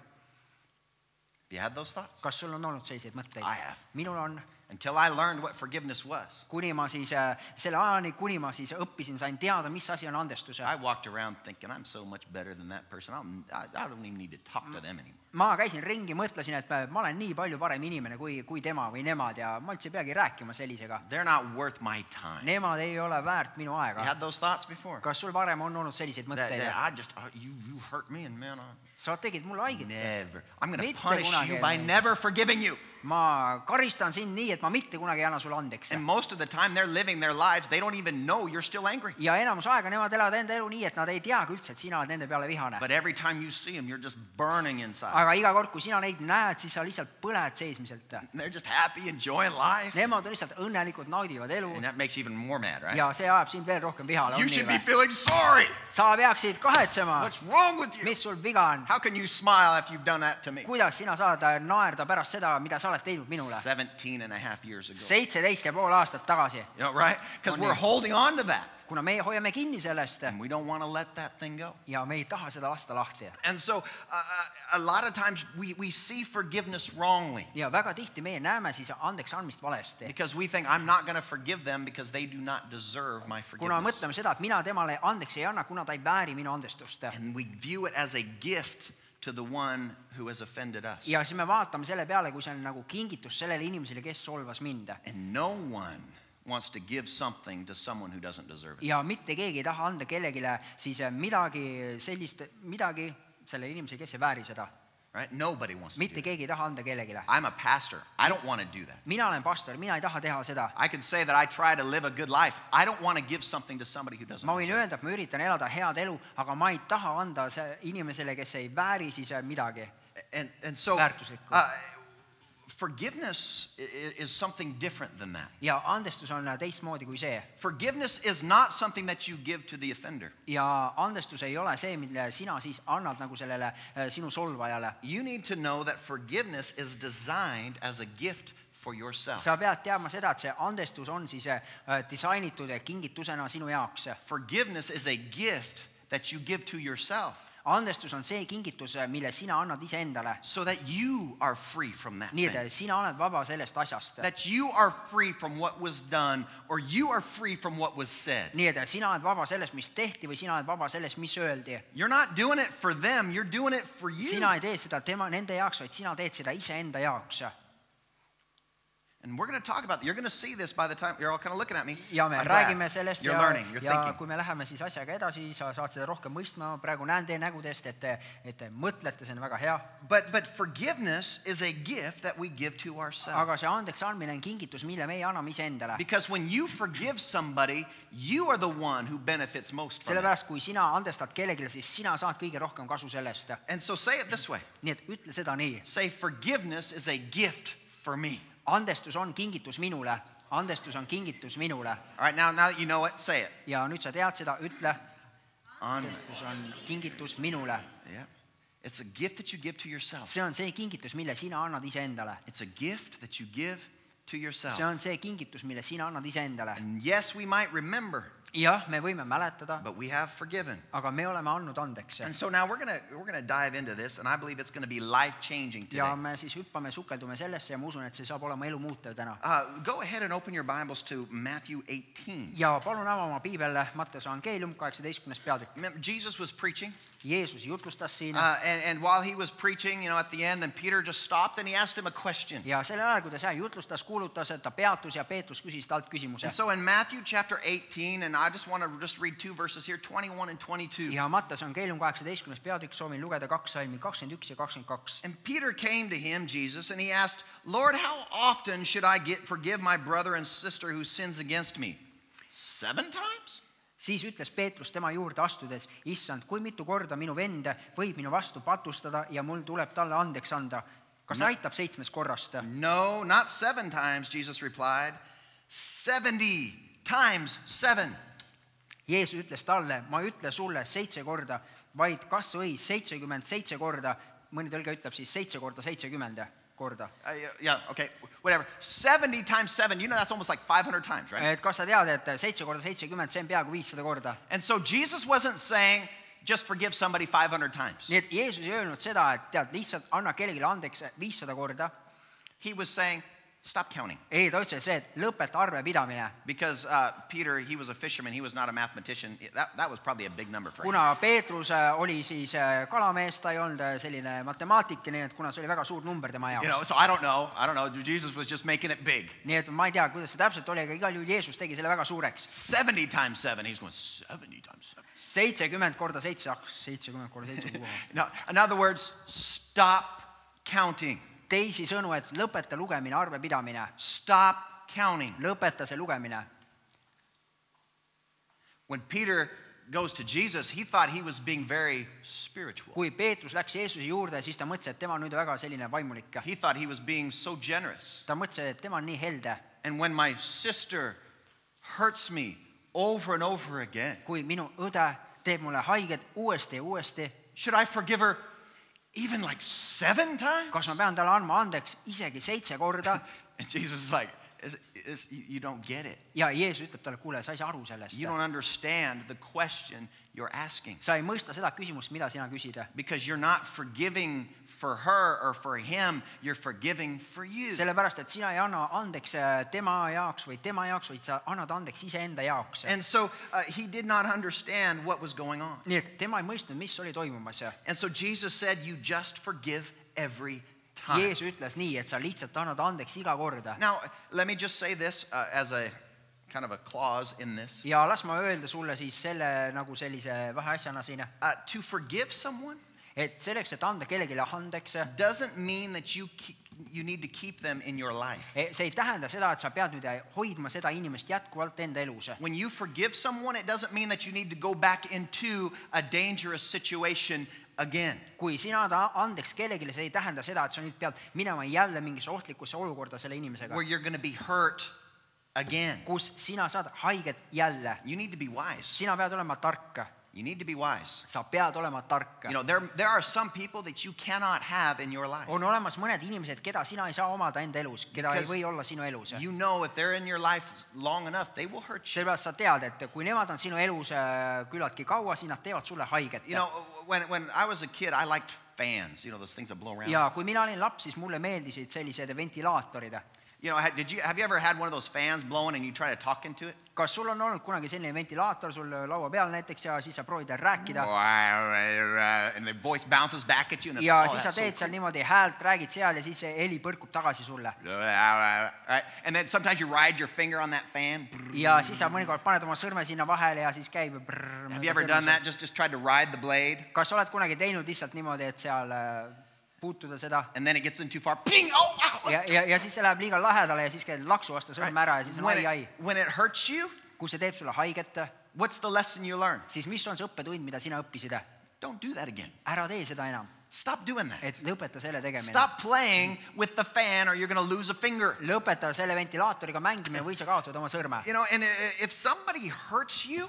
You had those thoughts? kas sul on olnud selliseid mõtteid I minul on, Until I learned what forgiveness was. kuni ma siis äh, selle ajani, kuni ma siis õppisin, sain teada, mis asi on andestuse. I walked around thinking I'm so much better than that person. I, I don't even need to talk to them anymore. ma käisin ringi, mõtlesin, et ma olen nii palju parem inimene kui, kui tema või nemad ja ma üldse ei peagi rääkima sellisega. They're not worth my time. Nemad ei ole väärt minu You aega. had those thoughts before? kas sul varem on olnud selliseid mõtteid? I just, uh, you, you hurt me and man, I sa tegid mulle haiget. never. I'm going to Mitte punish you by never forgiving you. ma karistan sind nii, et ma mitte kunagi ei anna sulle andeks. And most of the time they're living their lives, they don't even know you're still angry. ja enamus aega nemad elavad enda elu nii, et nad ei teagi üldse, et sina oled nende peale vihane. But every time you see them, you're just burning inside. aga iga kord, kui sina neid näed, siis sa lihtsalt põled seesmiselt. And they're just happy, enjoying life. Nemad on lihtsalt õnnelikud, naudivad elu And that makes you even more mad, right? ja see ajab sind veel rohkem vihale. You should be feeling sorry. sa peaksid kahetsema, What's wrong with you? mis sul viga on. How can you smile after you've done that to me? kuidas sina saad äh, naerda pärast seda, mida sa oled teinud minule? 17 and a half years ago. seitseteist ja pool aastat tagasi, You know, right? Because we're holding on to that. Kuna meie hoiame kinni sellest And we don't want to let that thing go. ja me ei taha seda lasta lahti. And so uh, uh, a lot of times we, we see forgiveness wrongly ja väga tihti meie näeme siis andeks andmist valesti. because we think I'm not going to forgive them because they do not deserve my kuna forgiveness. mõtleme seda, et mina temale andeks ei anna, kuna ta ei vääri minu andestust. And we view it as a gift to the one who has offended us. ja siis me vaatame selle peale, kui see on nagu kingitus sellele inimesele, kes solvas mind. And no one wants to give something to someone who doesn't deserve it. ja mitte keegi ei taha anda kellelegi siis midagi sellist, midagi sellele inimesele, kes ei vääri seda. right? Nobody wants to do mitte that. keegi ei taha anda kellelegi. I'm a pastor. I don't want to do that. mina olen pastor, mina ei taha teha seda. I can say that I try to live a good life. I don't want to give something to somebody who doesn't ma võin deserve it. öelda, et ma üritan elada head elu, aga ma ei taha anda see inimesele, kes ei vääri siis äh, midagi. And, and so Väärtuslikku. uh, forgiveness is something different than that. ja andestus on teistmoodi kui see. Forgiveness is not something that you give to the offender. ja andestus ei ole see, mille sina siis annad nagu sellele äh, sinu solvajale. You need to know that forgiveness is designed as a gift for yourself. sa pead teadma seda, et see andestus on siis äh, disainitud kingitusena sinu jaoks. Forgiveness is a gift that you give to yourself andestus on see kingitus, mille sina annad iseendale. so that you are free from that nii et sina oled vaba sellest asjast. That you are free from what was done or you are free from what was said. nii et sina oled vaba sellest, mis tehti või sina oled vaba sellest, mis öeldi. You're not doing it for them, you're doing it for you. sina ei tee seda tema, nende jaoks, vaid sina teed seda iseenda jaoks. And we're going to talk about You're going to see this by the time you're all kind of looking at me. ja me I'm glad. räägime sellest You're ja learning, you're, ja thinking. kui me läheme siis asjaga edasi, sa saad seda rohkem mõistma, praegu näen teie nägudest, et te, et te mõtlete, see on väga hea. But but forgiveness is a gift that we give to ourselves. aga see andeks andmine on kingitus, mille meie anname iseendale. Because when you forgive somebody, you are the one who benefits most from sellepärast, kui sina andestad kellelegi, siis sina saad kõige rohkem kasu sellest. And so say it this way. nii et ütle seda nii, Say forgiveness is a gift for me. Andestus on kingitus minule, andestus on kingitus minule All right, now now that you know it, say it. ja nüüd sa tead seda, ütle, On andestus on kingitus minule. yeah. It's a gift that you give to yourself. see on see kingitus, mille sina annad iseendale. It's a gift that you give to yourself. see on see kingitus, mille sina annad iseendale. And yes, we might remember, jah, me võime mäletada, but we have forgiven. aga me oleme andnud andeks And so now we're gonna we're gonna dive into this, and I believe it's gonna be life changing today. ja me siis hüppame, sukeldume sellesse ja ma usun, et see saab olema elu muutev täna. Uh, go ahead and open your Bibles to Matthew 18. ja palun ava oma piibel Mattuse angeelium kaheksateistkümnes peatükk. Jesus was preaching, Jeesus jutlustas siin uh, and, and while he was preaching, you know, at the end, then Peter just stopped and he asked him a question. ja sellel ajal, kui ta seal jutlustas, kuulutas, et ta peatus ja Peetrus küsis talt küsimuse And so in Matthew chapter 18, and I just want to just read two verses here, 21 and 22. ja Mattuse angeelium kaheksateistkümnes peatükk, soovin lugeda kaks salmi, kakskümmend üks ja kakskümmend kaks. And Peter came to him, Jesus, and he asked, Lord, how often should I get forgive my brother and sister who sins against me? Seven times? Siis ütles Peetrus tema juurde astudes, issand, kui mitu korda minu vend võib minu vastu patustada ja mul tuleb talle andeks anda. kas aitab seitsmest korrast? No, not seven times, Jesus replied. 70 times seven. Jeesus ütles talle, ma ei ütle sulle seitse korda, vaid kas või seitsekümmend seitse korda, mõni tõlge ütleb siis seitse korda seitsekümmend korda. Uh, yeah, okay, whatever. 70 times seven, you know that's almost like 500 times, right? et kas sa tead, et seitse korda seitsekümmend, see on peaaegu viissada korda. And so Jesus wasn't saying, just forgive somebody 500 times. nii et Jeesus ei öelnud seda, et tead, lihtsalt anna kellelegi andeks viissada korda. He was saying, stop counting. ei, ta ütles, et lõpeta arvepidamine. Because uh, Peter, he was a fisherman, he was not a mathematician. That, that was probably a big number for him. kuna Peetrus äh, oli siis äh, kalamees, ta ei olnud äh, selline matemaatik, nii et kuna see oli väga suur number tema You know, so I don't know. I don't know. Jesus was just making it big. nii et ma ei tea, kuidas see täpselt oli, aga igal juhul Jeesus tegi selle väga suureks. 70 times seven. He's going, 70 times seven. seitsekümmend korda seitse, ah seitsekümmend korda seitse. No, in other words, stop counting. teisisõnu, et lõpeta lugemine, arvepidamine, Stop counting. lõpeta see lugemine. When Peter goes to Jesus, he thought he was being very spiritual. kui Peetrus läks Jeesuse juurde, siis ta mõtles, et tema on nüüd väga selline vaimulik. He thought he was being so generous. ta mõtles, et tema on nii helde, And when my sister hurts me over and over again, kui minu õde teeb mulle haiget uuesti ja uuesti, should I forgive her even like seven times? kas ma pean talle andma andeks isegi seitse korda And Jesus is like, is, is, you don't get it. ja Jeesus ütleb talle, kuule, sa ei saa aru sellest You. don't understand the question you're asking. sa ei mõista seda küsimust, mida sina küsid. Because you're not forgiving for her or for him, you're forgiving for you. sellepärast, et sina ei anna andeks äh, tema jaoks või tema jaoks, vaid sa annad andeks iseenda jaoks. And so uh, he did not understand what was going on. nii et tema ei mõistnud, mis oli toimumas. And so Jesus said, You just forgive every time. Jeesus ütles nii, et sa lihtsalt annad andeks iga korda. Now, let me just say this uh, as a kind of a clause in this. ja las ma öelda sulle siis selle nagu sellise vaheasjana siin, Uh, to forgive someone et selleks, et anda kellelegi andeks, doesn't mean that you, keep, you need to keep them in your life. see ei tähenda seda, et sa pead nüüd hoidma seda inimest jätkuvalt enda elus. When you forgive someone, it doesn't mean that you need to go back into a dangerous situation again. kui sina ta andeks kellelegi, see ei tähenda seda, et sa nüüd pead minema jälle mingisse ohtlikusse olukorda selle inimesega where, you're going to be hurt again. kus sina saad haiget jälle. You need to be wise. sina pead olema tark, You need to be wise. sa pead olema tark You know, there, there are some people that you cannot have in your life. on olemas mõned inimesed, keda sina ei saa omada enda elus, keda ei Because või olla sinu elus. You know if they're in your life long enough, they will hurt you. sellepärast sa tead, et kui nemad on sinu elus äh, küllaltki kaua, siis nad teevad sulle haiget You know, when, when I was a kid, I liked fans, you know, those things that blow around. ja kui mina olin laps, siis mulle meeldisid sellised ventilaatorid. You know, had- did you, have you ever had one of those fans blowing and you try to talk into it? kas sul on olnud kunagi selline ventilaator sul laua peal näiteks ja siis sa proovid rääkida And the voice bounces back at you. And it's, ja oh, siis sa that's so teed seal cool. niimoodi häält, räägid seal ja siis see heli põrkub tagasi sulle. Right? And then sometimes you ride your finger on that fan. ja siis sa mõnikord paned oma sõrme sinna vahele ja siis käib. Have you ever done that? Just, just tried to ride the blade kas sa oled kunagi teinud lihtsalt niimoodi, et seal äh, puutuda seda and then it gets in too far. Ping! Oh, ow! ja, ja, ja siis see läheb liiga lähedale ja siis käid laksu vastu sõrme ära ja siis on When ai, ai it,. when it hurts you, kui see teeb sulle haiget, what's the lesson you learn? siis mis on see õppetund, mida sina õppisid? Don't do that again. ära tee seda enam, Stop doing that. lõpeta selle tegemine. Stop playing with the fan or you're going to lose a finger. lõpeta selle ventilaatoriga mängimine või sa kaotad oma sõrme. You know, and if somebody hurts you,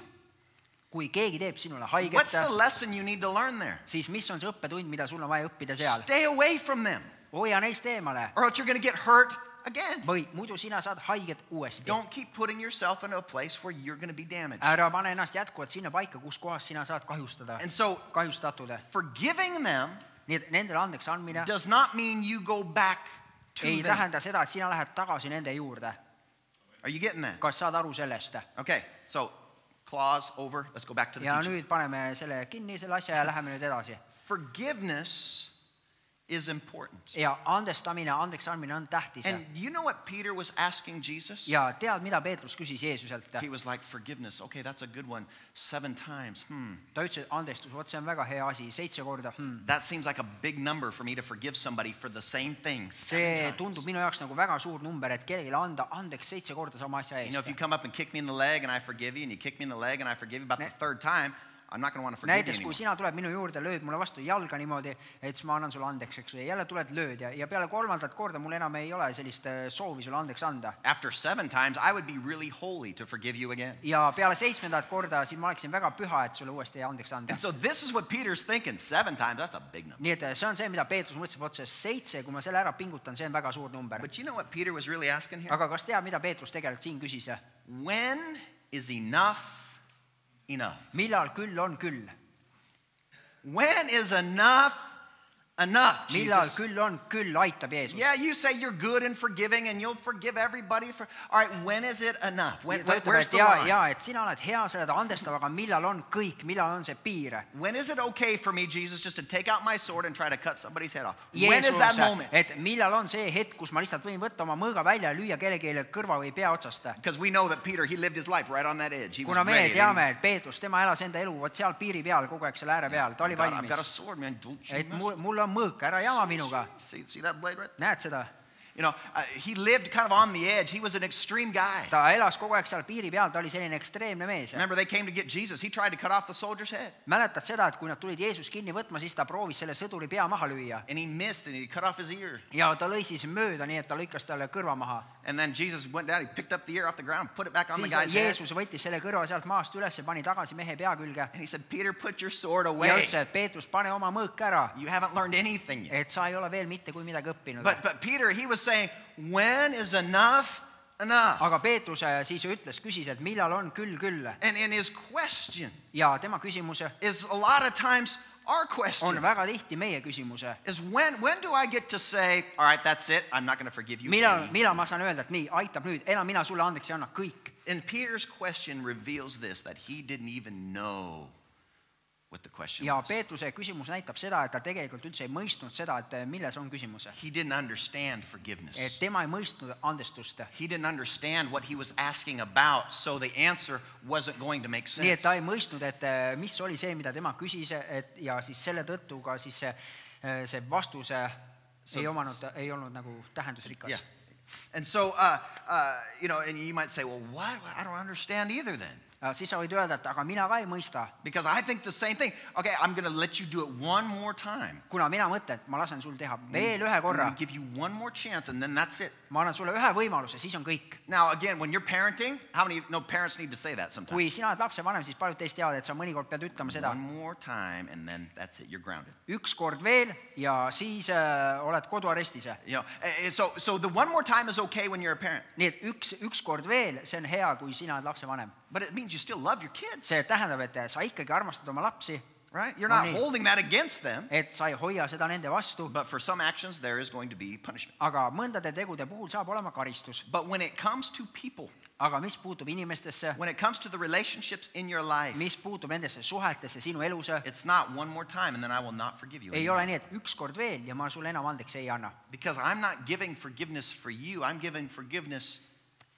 kui keegi teeb sinule what's haiget the, lesson you need to learn there? siis mis on see õppetund, mida sul on vaja õppida seal? Stay away from them hoia neist eemale or else you're going to get hurt again. või muidu sina saad haiget uuesti. Don't keep putting yourself into a place where you're going to be damaged. ära pane ennast jätkuvalt sinna paika, kus kohas sina saad kahjustada, And so, kahjustatud. forgiving them nii et nendele andeks andmine does not mean you go back to ei them. tähenda seda, et sina lähed tagasi nende juurde. Are you getting that? kas saad aru sellest? Okay, so clause over. Let's go back to the ja teaching. nüüd paneme selle kinni, selle asja ja läheme nüüd edasi. Forgiveness is important. ja andestamine, andeks andmine on tähtis. And you know what Peter was asking Jesus? ja tead, mida Peetrus küsis Jeesuselt? He was like, forgiveness. Okay, that's a good one. Seven times. Hmm. ta ütles, et andestus, vot see on väga hea asi, seitse korda hmm.. That seems like a big number for me to forgive somebody for the same thing. see Seven times. tundub minu jaoks nagu väga suur number, et kellelegi anda andeks seitse korda sama asja You know, if you eest. come up and kick me in the leg and I forgive you, and you kick me in the leg and I forgive you about the Ne- third time, Näiteks kui sina tuled minu juurde, lööd mulle vastu jalga niimoodi, et siis ma annan sulle andeks, eks ju, ja jälle tuled, lööd ja, ja peale kolmandat korda mul enam ei ole sellist äh, soovi sulle andeks anda. After seven times, I would be really holy to forgive you again. ja peale seitsmendat korda, siis ma oleksin väga püha, et sulle uuesti andeks anda And. so this is what Peter's thinking. Seven times, that's a big number. nii et äh, see on see, mida Peetrus mõtles, vot see seitse, kui ma selle ära pingutan, see on väga suur number. But you know what Peter was really asking here? aga kas tead, mida Peetrus tegelikult siin küsis? When is enough enough? millal küll on küll? When is enough enough, millal Jesus? küll on küll, aitab Jeesus. Yeah, you say you're good and forgiving and you'll forgive everybody for All right, when is it enough? When, ta when- ütleb, where's et the ja, line? ja et sina oled hea, sa oled andestav, aga millal on kõik, millal on see piir? When is it okay for me, Jesus, just to take out my sword and try to cut somebody's head off? when is that Jeesus, moment? et millal on see hetk, kus ma lihtsalt võin võtta oma mõõga välja ja lüüa kellelegi kõrva või pea otsast. Because we know that Peter, he lived his life right on that edge. He was kuna me ready. teame, et Peetrus, tema elas enda elu vot seal piiri peal kogu aeg selle ääre peal, ta oli I've got, I've got a valmis. sword, man. Don't you et mess- mul, mul on mõõk, ära jama minuga, See, see that blade right näed seda? You know, uh, he lived kind of on the edge. He was an extreme guy. ta elas kogu aeg seal piiri peal, ta oli selline ekstreemne mees. Remember, they came to get Jesus. He tried to cut off the soldier's head, mäletad seda, et kui nad tulid Jeesust kinni võtma, siis ta proovis selle sõduri pea maha lüüa and he missed, and he cut off his ear. ja ta lõi siis mööda, nii et ta lõikas talle kõrva maha. And then Jesus went down. He picked up the ear off the ground, put it back on the siis guy's head, Jeesus võttis selle kõrva sealt maast üles ja pani tagasi mehe pea külge and he said, "Peter, put your sword ja away. ütles, et Peetrus, pane oma mõõk ära, You haven't learned anything yet." et sa ei ole veel mitte kui midagi õppinud. But but Peter, he was saying, "When is enough enough?" aga Peetrus äh, siis ütles, küsis, et millal on küll küll And and his question ja tema küsimus is a lot of times our on question väga tihti meie küsimus. is when when do I get to say, "All right, that's it. I'm not going to forgive you." millal, any." millal ma saan öelda, et nii, aitab nüüd, enam mina sulle andeks ei anna, kõik. And Peter's question reveals this that he didn't even know what the question ja was. Peetruse küsimus näitab seda, et ta tegelikult üldse ei mõistnud seda, et eh, milles on küsimus. He didn't understand et forgiveness. tema ei mõistnud andestust. He didn't understand what he was asking about, so the answer wasn't going to make nii et sense. ta ei mõistnud, et eh, mis oli see, mida tema küsis, et ja siis selle tõttu ka siis see, see vastus eh, So- ei omanud, ei olnud nagu tähendusrikas Yeah. And so, uh, uh, you know, and you might say, well, what? I don't understand either then. Siis sa võid öelda, et aga mina ka ei mõista, Because I think the same thing. Okay, I'm going to let you do it one more time. kuna mina mõtlen, et ma lasen sul teha veel ühe korra give you one more chance, and then that's it. ma annan sulle ühe võimaluse, siis on kõik. Now, again, when you're parenting, how many, no, parents need to say that sometimes. kui sina oled lapsevanem, siis paljud teist teavad, et sa mõnikord pead ütlema seda One more time, and then that's it. You're grounded. üks kord veel ja siis äh, oled koduarestis. You know, eh, eh, so, so the one more time is okay when you're a parent, nii et üks, üks kord veel, see on hea, kui sina oled lapsevanem. but it means you still love your kids, see tähendab, et sa ikkagi armastad oma lapsi, right? You're No not need. holding that against them, et sa ei hoia seda nende vastu, but for some actions, there is going to be punishment. aga mõndade tegude puhul saab olema karistus. But when it comes to people, aga mis puutub inimestesse, when it comes to the relationships in your life, mis puutub nendesse suhetesse sinu elus, it's not one more time and then I will not forgive you. ei anymore. ole nii, et üks kord veel ja ma sulle enam andeks ei anna. Because I'm not giving forgiveness for you, I'm giving forgiveness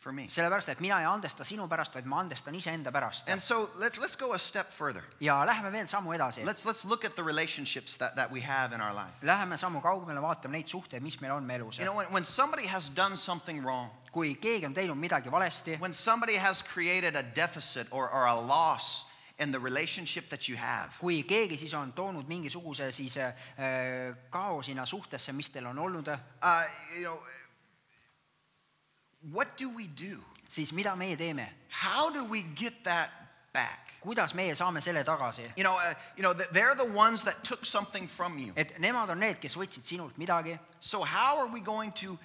for me. sellepärast, et mina ei andesta sinu pärast, vaid ma andestan iseenda pärast. And so let's, let's go a step further. ja lähme veel sammu edasi. Let's, let's look at the relationships that, that we have in our life. Läheme sammu kaugemale, vaatame neid suhteid, mis meil on meie elus You. know, when, when somebody has done something wrong, kui keegi on teinud midagi valesti, when somebody has created a deficit or, or a loss in the relationship that you have, kui keegi siis on toonud mingisuguse siis äh, kao sinna suhtesse, mis teil on olnud, uh, you know, what do we do? siis mida meie teeme? How do we get that back? kuidas meie saame selle tagasi? You know, uh, you know, they're the ones that took something from you. et nemad on need, kes võtsid sinult midagi, So how are we going to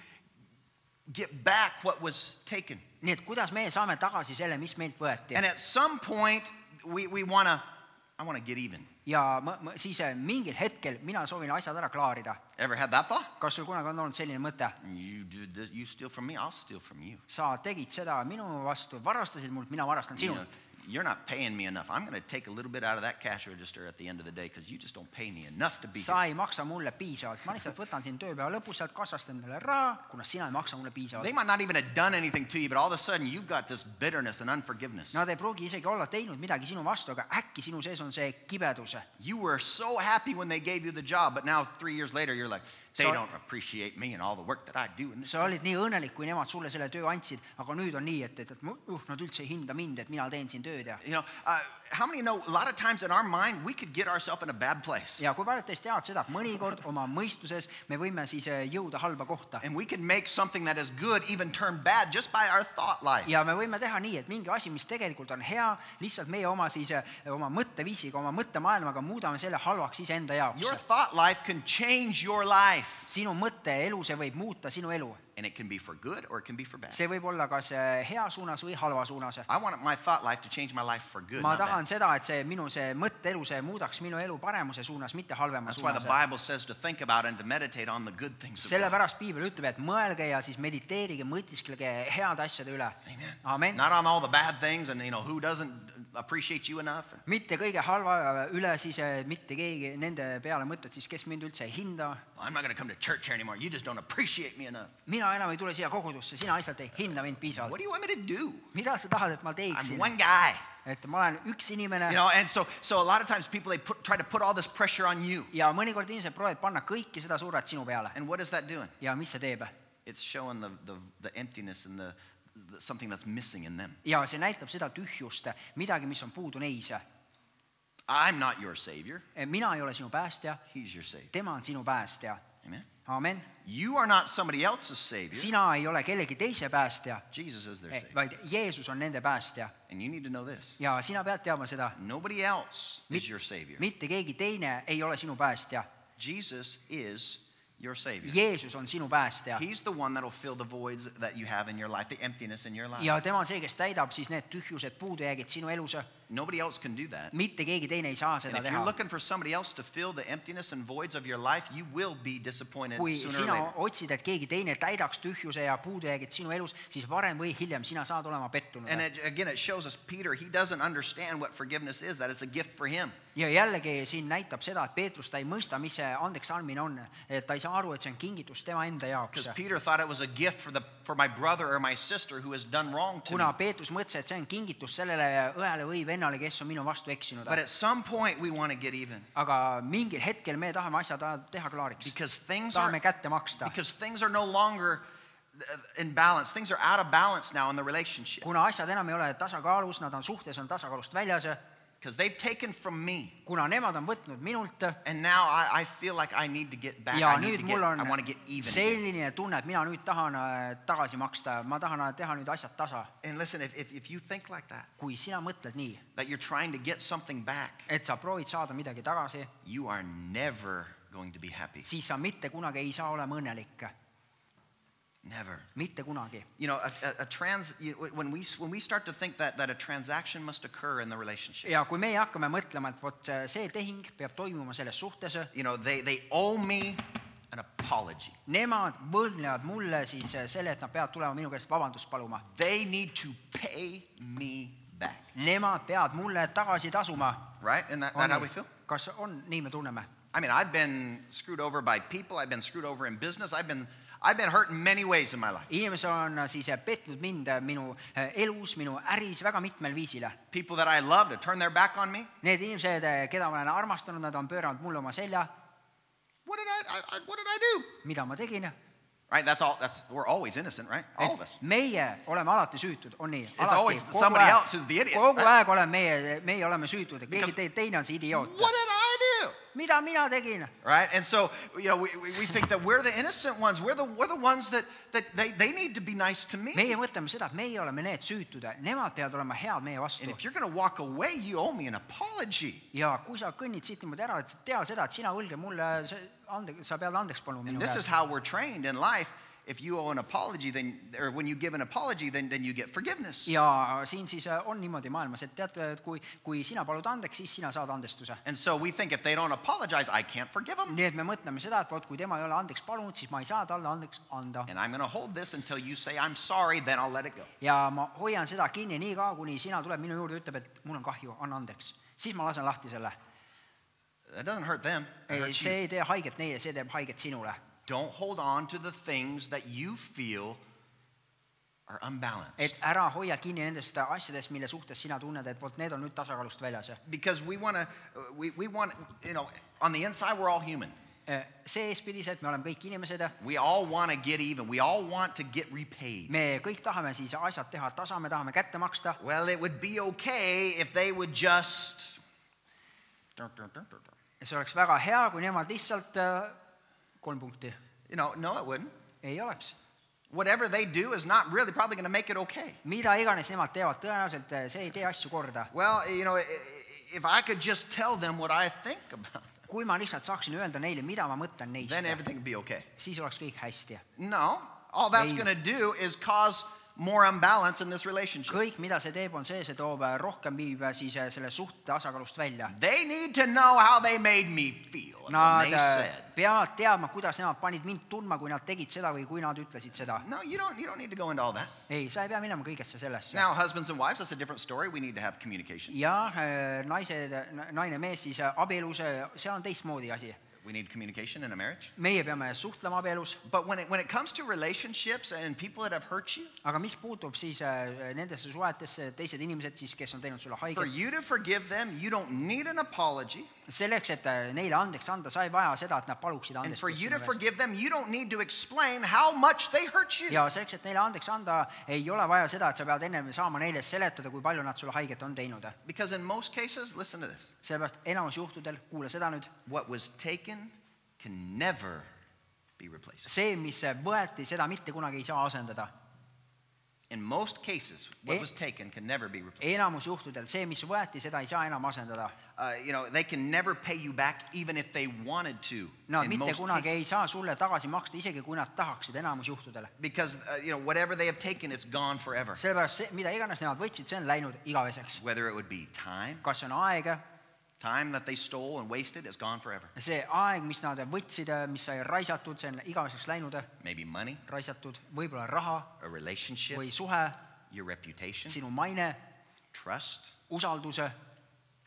get back what was taken? nii et kuidas meie saame tagasi selle, mis meilt võeti And at some point, we, we want to, I want to get even. Ja ma, ma, siis äh, mingil hetkel mina soovin asjad ära klaarida. Ever had that thought? kas sul kunagi on olnud selline mõte? Sa tegid seda minu vastu, varastasid mult, mina varastan sinult. You're not paying me enough. I'm going to take a little bit out of that cash register at the end of the day because you just don't pay me enough to be sa here. ei maksa mulle piisavalt, ma lihtsalt võtan siin tööpäeva lõpus sealt kassast endale raha, kuna sina ei maksa mulle They piisavalt. might not even have done anything to you, but all of a sudden you've got this bitterness and unforgiveness. Nad ei pruugi isegi olla teinud midagi sinu vastu, aga äkki sinu sees on see kibedus. You were so happy when they gave you the job, but now three years later you're like, they So- don't appreciate me and all the work that I do. Sa olid nii õnnelik, kui nemad sulle selle töö andsid, aga nüüd on nii, et, et, et uh, nad üldse ei hinda mind, et mina teen siin tööd ja You know, uh, how many know a lot of times in our mind we could get ourselves in a bad place. ja kui paljud teist teavad seda, et mõnikord oma mõistuses me võime siis eh, jõuda halba kohta And we can make something that is good even turn bad just by our thought life. ja me võime teha nii, et mingi asi, mis tegelikult on hea, lihtsalt meie oma siis, oma mõtteviisiga, oma mõttemaailmaga muudame selle halvaks iseenda Your jaoks. thought life can change your life. sinu mõtteelu, see võib muuta sinu elu. And it can be for good or it can be for bad. see võib olla kas eh, hea suunas või halva suunas. I want my thought life to change my life for good. ma not bad. tahan seda, et see minu see mõtteelu, see muudaks minu elu paremuse suunas, mitte halvema That's why the suunas. Bible says to think about and to meditate on the good things of God. sellepärast piibel ütleb, et mõelge ja siis mediteerige, mõtisklege heade asjade üle. Amen. amen. Not on all the bad things and you know who doesn't appreciate you enough. mitte kõige halva üle siis eh, mitte keegi nende peale mõtled siis, kes mind üldse ei hinda. I'm not going to come to church here anymore. You just don't appreciate me enough. mina enam ei tule siia kogudusse, sina lihtsalt ei hinda mind piisavalt What. do you want me to do? mida sa tahad, et ma I'm teeksin? one guy. et ma olen üks inimene You know, and so so a lot of times people they put, try to put all this pressure on you. ja mõnikord inimesed proovivad panna kõike seda survet sinu peale And what is that doing? ja mis see teeb? It's showing the, the, the emptiness and the, the something that's missing in them. ja see näitab seda tühjust, midagi, mis on puudu neis. I'm not your savior. mina ei ole sinu päästja, He's your savior. tema on sinu päästja. Amen. amen. You are not somebody else's savior. sina ei ole kellegi teise päästja, Jesus is their savior. vaid Jeesus on nende päästja And you need to know this. ja sina pead teadma seda, Nobody else is your savior. mitte keegi teine ei ole sinu päästja. Jesus is your savior. Jeesus on sinu päästja He's the one that'll fill the voids that you have in your life, the emptiness in your life. ja tema on see, kes täidab siis need tühjused, puudujäägid sinu elus. Nobody else can do that. mitte keegi teine ei saa And seda if you're teha. looking for somebody else to fill the emptiness and voids of your life, you will be disappointed kui sooner or sina later. otsid, et keegi teine täidaks tühjuse ja puudujäägid sinu elus, siis varem või hiljem sina saad olema pettunud And it, again, it shows us Peter, he doesn't understand what forgiveness is, that it's a gift for him. ja jällegi siin näitab seda, et Peetrus, ta ei mõista, mis see andeks andmine on, et ta ei saa aru, et see on kingitus tema enda jaoks Because Peter thought it was a gift for, the, for my brother or my sister who has done wrong to me. kuna Peetrus mõtles, et see on kingitus sellele õele või vennale, kes on minu vastu eksinud. But at some point, we want to get even aga mingil hetkel me tahame asjad teha klaariks, things are, tahame kätte maksta, because things are no longer uh, in balance. Things are out of balance now in the relationship kuna asjad enam ei ole tasakaalus, nad on suhtes, on tasakaalust väljas, because they've taken from me. kuna nemad on võtnud minult And now I, I feel like I need to get back. ja I need nüüd to get, mul on I want to get even. again. selline tunne, et mina nüüd tahan äh, tagasi maksta, ma tahan äh, teha nüüd asjad tasa. And listen, if, if, if you think like that, kui sina mõtled nii, that you're trying to get something back, et sa proovid saada midagi tagasi, you are never going to be happy. siis sa mitte kunagi ei saa olema õnnelik, Never. mitte kunagi. You know, a, a, a trans, you, when, we, when we start to think that, that a transaction must occur in the relationship, ja kui meie hakkame mõtlema, et vot see- see tehing peab toimuma selles suhtes, you know, they, they owe me an apology. nemad võlgnevad mulle siis äh, selle, et nad peavad tulema minu käest vabandust paluma. They need to pay me back. Nemad peavad mulle tagasi tasuma. Right? Isn't that, that how we feel? kas on, nii me tunneme? I mean, I've been screwed over by people. I've been screwed over in business. I've been, I've been hurt in many ways in my life. inimesed on äh, siis äh, petnud mind äh, minu elus, minu äris väga mitmel viisil. People that I loved have turned their back on me. Need inimesed, keda ma olen armastanud, nad on pööranud mulle oma selja, What did I, I, what did I do? mida ma tegin. Right? That's all. That's we're always innocent, right? All of us. meie oleme alati süütud, on nii? always somebody else who's the idiot, kogu aeg oleme meie, meie oleme süütud, keegi teine on see idioot. What did I? Mida mina tegin? Right? And so, you know, we, we we think that we're the innocent ones. We're the, we're the ones that, that they, they need to be nice to me. meie mõtleme seda, et meie oleme need süütud, nemad peavad olema head meie And vastu if you're going to walk away, you owe me an apology. ja kui sa kõnnid siit niimoodi ära, et sa tea seda, et sina õlge mulle see ande-, sa pead andeks paluma And minu this is käest. how we're trained in life. If you owe an apology, then, or when you give an apology, then, then you get forgiveness. ja siin siis äh, on niimoodi maailmas, et tead, et kui, kui sina palud andeks, siis sina saad andestuse. And so we think if they don't apologize, I can't forgive them. nii et me mõtleme seda, et vot kui tema ei ole andeks palunud, siis ma ei saa talle andeks anda. And I'm going to hold this until you say, I'm sorry, then I'll let it go. ja ma hoian seda kinni nii kaua, kuni sina tuleb minu juurde, ütleb, et mul on kahju, anna andeks. siis ma lasen lahti selle. That doesn't hurt them. It hurts see you. ei tee haiget neile, see teeb haiget sinule. Don't hold on to the things that you feel are unbalanced. et ära hoia kinni nendest asjadest, mille suhtes sina tunned, et vot need on nüüd tasakaalust väljas. because we want to, we, we want, you know, on the inside, we're all human. see-eespidiselt me oleme kõik inimesed, We all want to get even. We all want to get repaid. me kõik tahame siis asjad teha tasa, me tahame kätte maksta. Well, it would be okay if they would just. see oleks väga hea, kui nemad lihtsalt äh, kolm punkti You know, no, it wouldn't. ei oleks. Whatever they do is not really probably going to make it okay. mida iganes nemad teevad, tõenäoliselt äh, see ei tee asju korda. Well, you know, i- i- if I could just tell them what I think about them, kui ma lihtsalt saaksin öelda neile, mida ma mõtlen neist then, everything would be okay. siis oleks kõik hästi. No, all that's Ei. going to do is cause more imbalance in this relationship. kõik, mida see teeb, on see, see toob äh, rohkem viib äh, siis äh, selle suhte tasakaalust välja. They need to know how they made me feel. Nad peavad teadma, kuidas nemad panid mind tundma, kui nad tegid seda või kui nad ütlesid seda. No, you don't, you don't need to go into all that. ei, sa ei pea minema kõigesse sellesse. Now, husbands and wives, that's a different story. We need to have communication. jah, naised, naine, mees siis abielus, see on teistmoodi asi. We need communication in a marriage. meie peame suhtlema abielus, But when it, when it comes to relationships and people that have hurt you, aga mis puutub siis äh, nendesse suhetesse, teised inimesed siis, kes on teinud sulle for haiget, you to forgive them, you don't need an apology. selleks, et äh, neile andeks anda, sa ei vaja seda, et nad paluksid And for andestust you to sinu käest. forgive them, you don't need to explain how much they hurt you. ja selleks, et neile andeks anda, ei ole vaja seda, et sa pead ennem saama neile seletada, kui palju nad sulle haiget on teinud. Because in most cases, listen to this sellepärast enamus juhtudel, kuula seda nüüd, what was taken can never be replaced. see, mis võeti, seda mitte kunagi ei saa asendada. In most cases, what Eh? was taken can never be replaced. enamus juhtudel see, mis võeti, seda ei saa enam asendada. Uh, you know, they can never pay you back even if they wanted to. Nad in mitte most kunagi cases. ei saa sulle tagasi maksta, isegi kui nad tahaksid, enamus juhtudel. Because, uh, you know, whatever they have taken, it's gone forever. sellepärast see, mida iganes nemad võtsid, see on läinud igaveseks. Whether it would be time, kas see on aeg, time that they stole and wasted is gone forever. see aeg, mis nad võtsid, mis sai raisatud, see on igaveseks läinud, Maybe money, raisatud, võib-olla raha a relationship, või suhe, your reputation, sinu maine, trust. usalduse.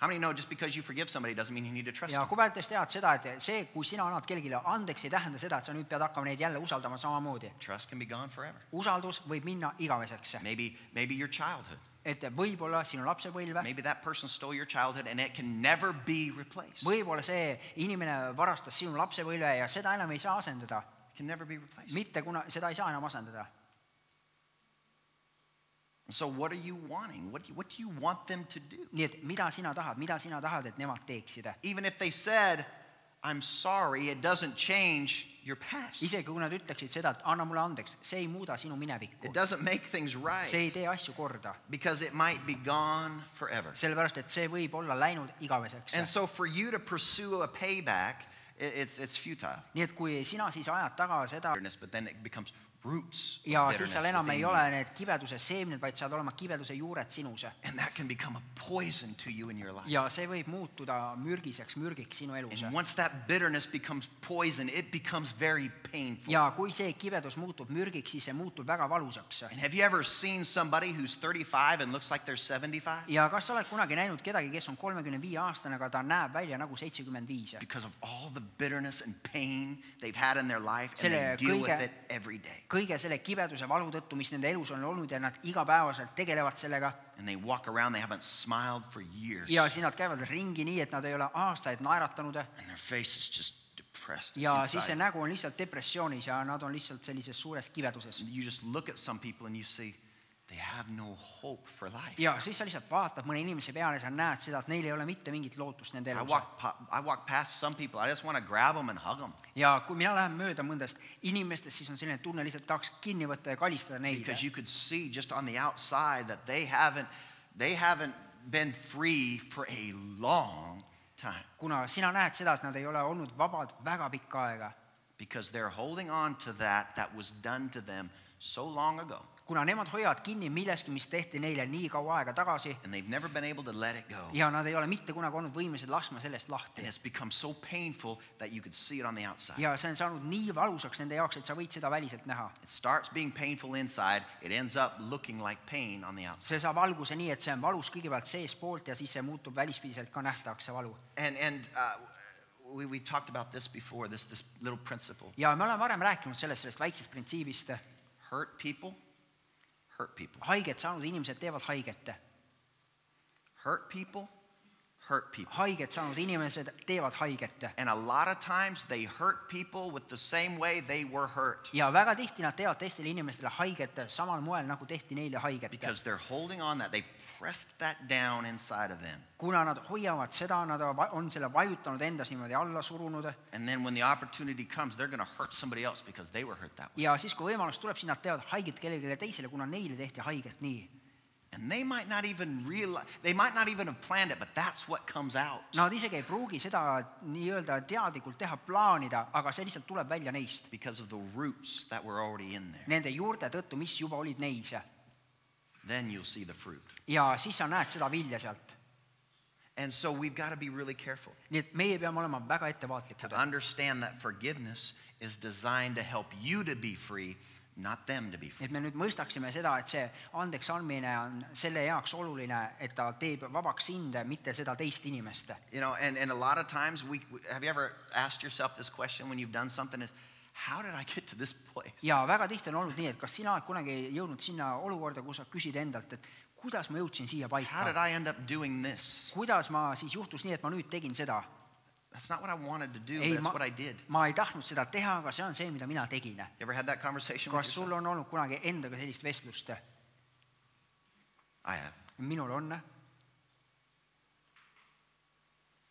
How many know just because you forgive somebody doesn't mean you need to trust ja kui palju teist teavad seda, et see, kui sina annad kellelegi andeks, ei tähenda seda, et sa nüüd pead hakkama neid jälle usaldama samamoodi. Trust can be gone forever. usaldus võib minna igaveseks. Maybe, maybe your childhood. Et võib-olla sinu lapsepõlve, Maybe that person stole your childhood and it can never be replaced. võib-olla see inimene varastas sinu lapsepõlve ja seda enam ei saa asendada. It can never be replaced. mitte kuna, seda ei saa enam asendada. So what are you wanting? What do you, what do you want them to do? nii et mida sina tahad, mida sina tahad, et nemad teeksid? Even if they said, I'm sorry, it doesn't change your past. isegi kui nad ütleksid seda, et anna mulle andeks, see ei muuda sinu minevikku It. doesn't make things see right ei tee asju korda, because it might be gone forever. sellepärast et see võib olla läinud igaveseks And so for you to pursue a payback, i- it's, it's futile. nii et kui sina siis ajad taga seda Bitterness, But then it becomes roots ja siis seal enam ei ole need kibeduse seemned, vaid saad olema kibeduse juured sinus. And that can become a poison to you in your life. ja see võib muutuda mürgiseks mürgiks sinu elus. And once that bitterness becomes poison, it becomes very painful. ja kui see kibedus muutub mürgiks, siis see muutub väga valusaks. And have you ever seen somebody who's 35 and looks like they're 75? ja kas sa oled kunagi näinud kedagi, kes on kolmekümne viie aastane, aga ta näeb välja nagu seitsekümmend viis? Because of all the bitterness and pain they've had in their life, and they deal with it every day. Kõige selle kibeduse valu tõttu, mis nende elus on olnud ja nad igapäevaselt tegelevad sellega And they walk around, they haven't smiled for years. ja siis nad käivad ringi nii, et nad ei ole aastaid naeratanud ja siis see nägu on lihtsalt depressioonis ja nad on lihtsalt sellises suures kibeduses. They have no hope for life. ja siis sa lihtsalt vaatad mõne inimese peale sa näed seda, et neil ei ole mitte mingit lootust nende I elus. walk, pa- I walk past some people, I just want to grab them and hug them ja kui mina lähen mööda mõndast inimestest, siis on selline tunne, lihtsalt tahaks kinni võtta ja kalistada neid. because you could see just on the outside that they haven't, they haven't been free for a long time kuna sina näed seda, et nad ei ole olnud vabad väga pikka aega, because they're holding on to that that was done to them so long ago kuna nemad hoiavad kinni millestki, mis tehti neile nii kaua aega tagasi and they've never been able to let it go. ja nad ei ole mitte kunagi olnud võimelised laskma sellest lahti. it's become so painful that you could see it on the outside. ja see on saanud nii valusaks nende jaoks, et sa võid seda väliselt näha. It starts being painful inside, it ends up looking like pain on the outside. see saab alguse nii, et see on valus kõigepealt seestpoolt ja siis see muutub välispidiselt ka nähtavaks, see valu. And, and uh, we, we talked about this before, this, this little principle. ja me oleme varem rääkinud sellest, sellest väiksest printsiibist, Hurt people, hurt people. haiget saanud inimesed teevad haiget. Hurt people, hurt people. haiget saanud inimesed teevad haiget. And a lot of times they hurt people with the same way they were hurt ja väga tihti nad teevad teistele inimestele haiget samal moel, nagu tehti neile haiget. because they're holding on that. They pressed that down inside of them. kuna nad hoiavad seda, nad on selle vajutanud endas niimoodi alla surunud And then when the opportunity comes, they're going to hurt somebody else because they were hurt that way. ja siis, kui võimalus tuleb, siis nad teevad haiget kellelegi teisele, kuna neile tehti haiget nii. And they might not even realize, they might not even have planned it, but that's what comes out. Nad isegi ei pruugi seda nii-öelda teadlikult teha, plaanida, aga see lihtsalt tuleb välja neist, because of the roots that were already in there. nende juurte tõttu, mis juba olid neis Then you'll see the fruit. ja siis sa näed seda vilja sealt. And so we've got to be really careful nii et meie peame olema väga to, understand that forgiveness is designed to help you to be free, not them to be free. et me nüüd mõistaksime seda, et see andeks andmine on selle jaoks oluline, et ta teeb vabaks sind, mitte seda teist inimest You know, and, and a lot of times we have you ever asked yourself this question when you've done something is how did I get to this place? ja väga tihti on olnud nii, et kas sina oled kunagi jõudnud sinna olukorda, kus sa küsid endalt, et kuidas ma jõudsin siia How did paika, I end up doing this? kuidas ma siis juhtus nii, et ma nüüd tegin seda. That's not what I wanted to do, ei, but ma it's what I did., ma ei tahtnud seda teha, aga see on see, mida mina tegin. You ever had that conversation with kas sul on olnud kunagi endaga sellist vestlust? Minul on.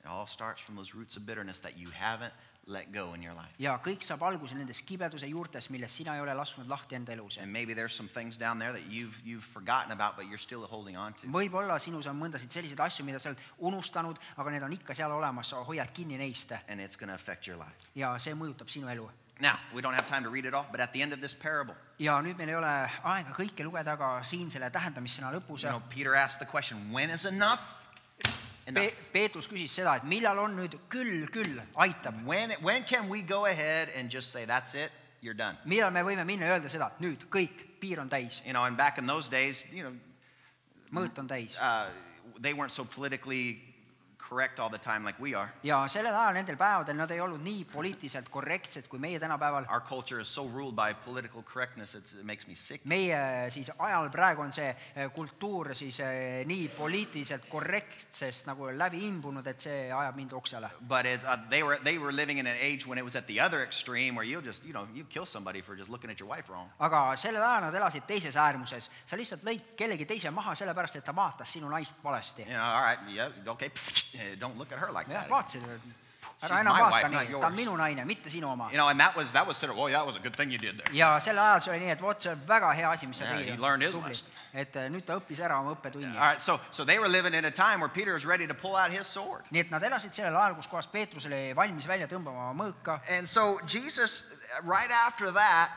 It all starts from those roots of bitterness that you haven't let go in your life. ja kõik saab alguse nendest kibeduse juurtest, millest sina ei ole lasknud lahti enda elus. And maybe there's some things down there that you've, you've forgotten about, but you're still holding on to. võib-olla sinus on mõndasid selliseid asju, mida sa oled unustanud, aga need on ikka seal olemas, sa hoiad kinni neist And it's going to affect your life. ja see mõjutab sinu elu. Now, we don't have time to read it all, but at the end of this parable, ja nüüd meil ei ole aega kõike lugeda, aga siin selle tähendamissõna lõpus you know, Peter asked the question, when is enough? Enough. Pe-, Peetrus küsis seda, et millal on nüüd küll, küll, aitab. When, when can we go ahead and just say, that's it, you're done? millal me võime minna ja öelda seda, et nüüd kõik, piir on täis, You know, and back in those days, you know, mõõt on täis. uh, they weren't so politically correct all the time like we are. ja sellel ajal, nendel päevadel nad ei olnud nii poliitiliselt korrektsed kui meie tänapäeval. Our culture is so ruled by political correctness, it makes me sick. meie siis ajal praegu on see eh, kultuur siis eh, nii poliitiliselt korrektsest nagu läbi imbunud, et see ajab mind oksele. But it, uh, they, were, they were living in an age when it was at the other extreme where you'll just, you know, you kill somebody for just looking at your wife wrong. aga sellel ajal nad elasid teises äärmuses, sa lihtsalt lõid kellegi teise maha sellepärast, et ta vaatas sinu naist valesti. You know, all right, yeah, okay, don't look at her like jah, that. vaatasid, She's ära enam my wife, vaata not nii, ta on yours. minu naine, mitte sinu oma You know, and that was, that was sort of, oh, yeah, that was a good thing you did there. ja sel ajal see oli nii, et vot see on väga hea asi, mis sa Yeah, he tegid learned his Tubli. lesson. et eh, nüüd ta õppis ära oma õppetunni All right, so, so they were living in a time where Peter was ready to pull out his sword. nii et nad elasid sellel ajal, kus kohas Peetrus oli valmis välja tõmbama oma mõõka And so Jesus, right after that,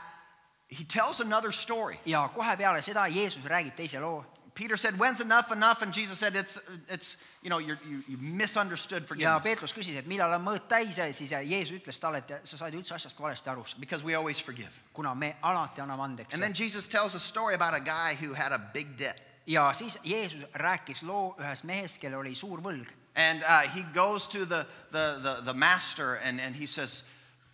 he tells another story. ja kohe peale seda Jeesus räägib teise loo Peter said, when's enough enough? And Jesus said, it's, it's you know, you're, you, you misunderstood ja forgiveness. Peetrus küsis, et millal on mõõt täis ja siis Jeesus ütles talle, et sa said üldse asjast valesti aru, Because we always forgive. kuna me alati anname andeks And then Jesus tells a story about a guy who had a big debt. ja siis Jeesus rääkis loo ühest mehest, kellel oli suur võlg And uh, he goes to the, the, the, the master and, and he says,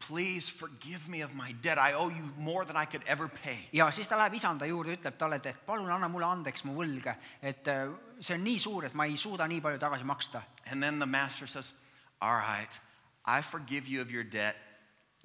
Please forgive me of my debt. I owe you more than I could ever pay. ja siis ta läheb isanda juurde, ütleb talle, et, palun anna mulle andeks mu võlg, et äh, see on nii suur, et ma ei suuda nii palju tagasi maksta. And then the master says, All right, I forgive you of your debt.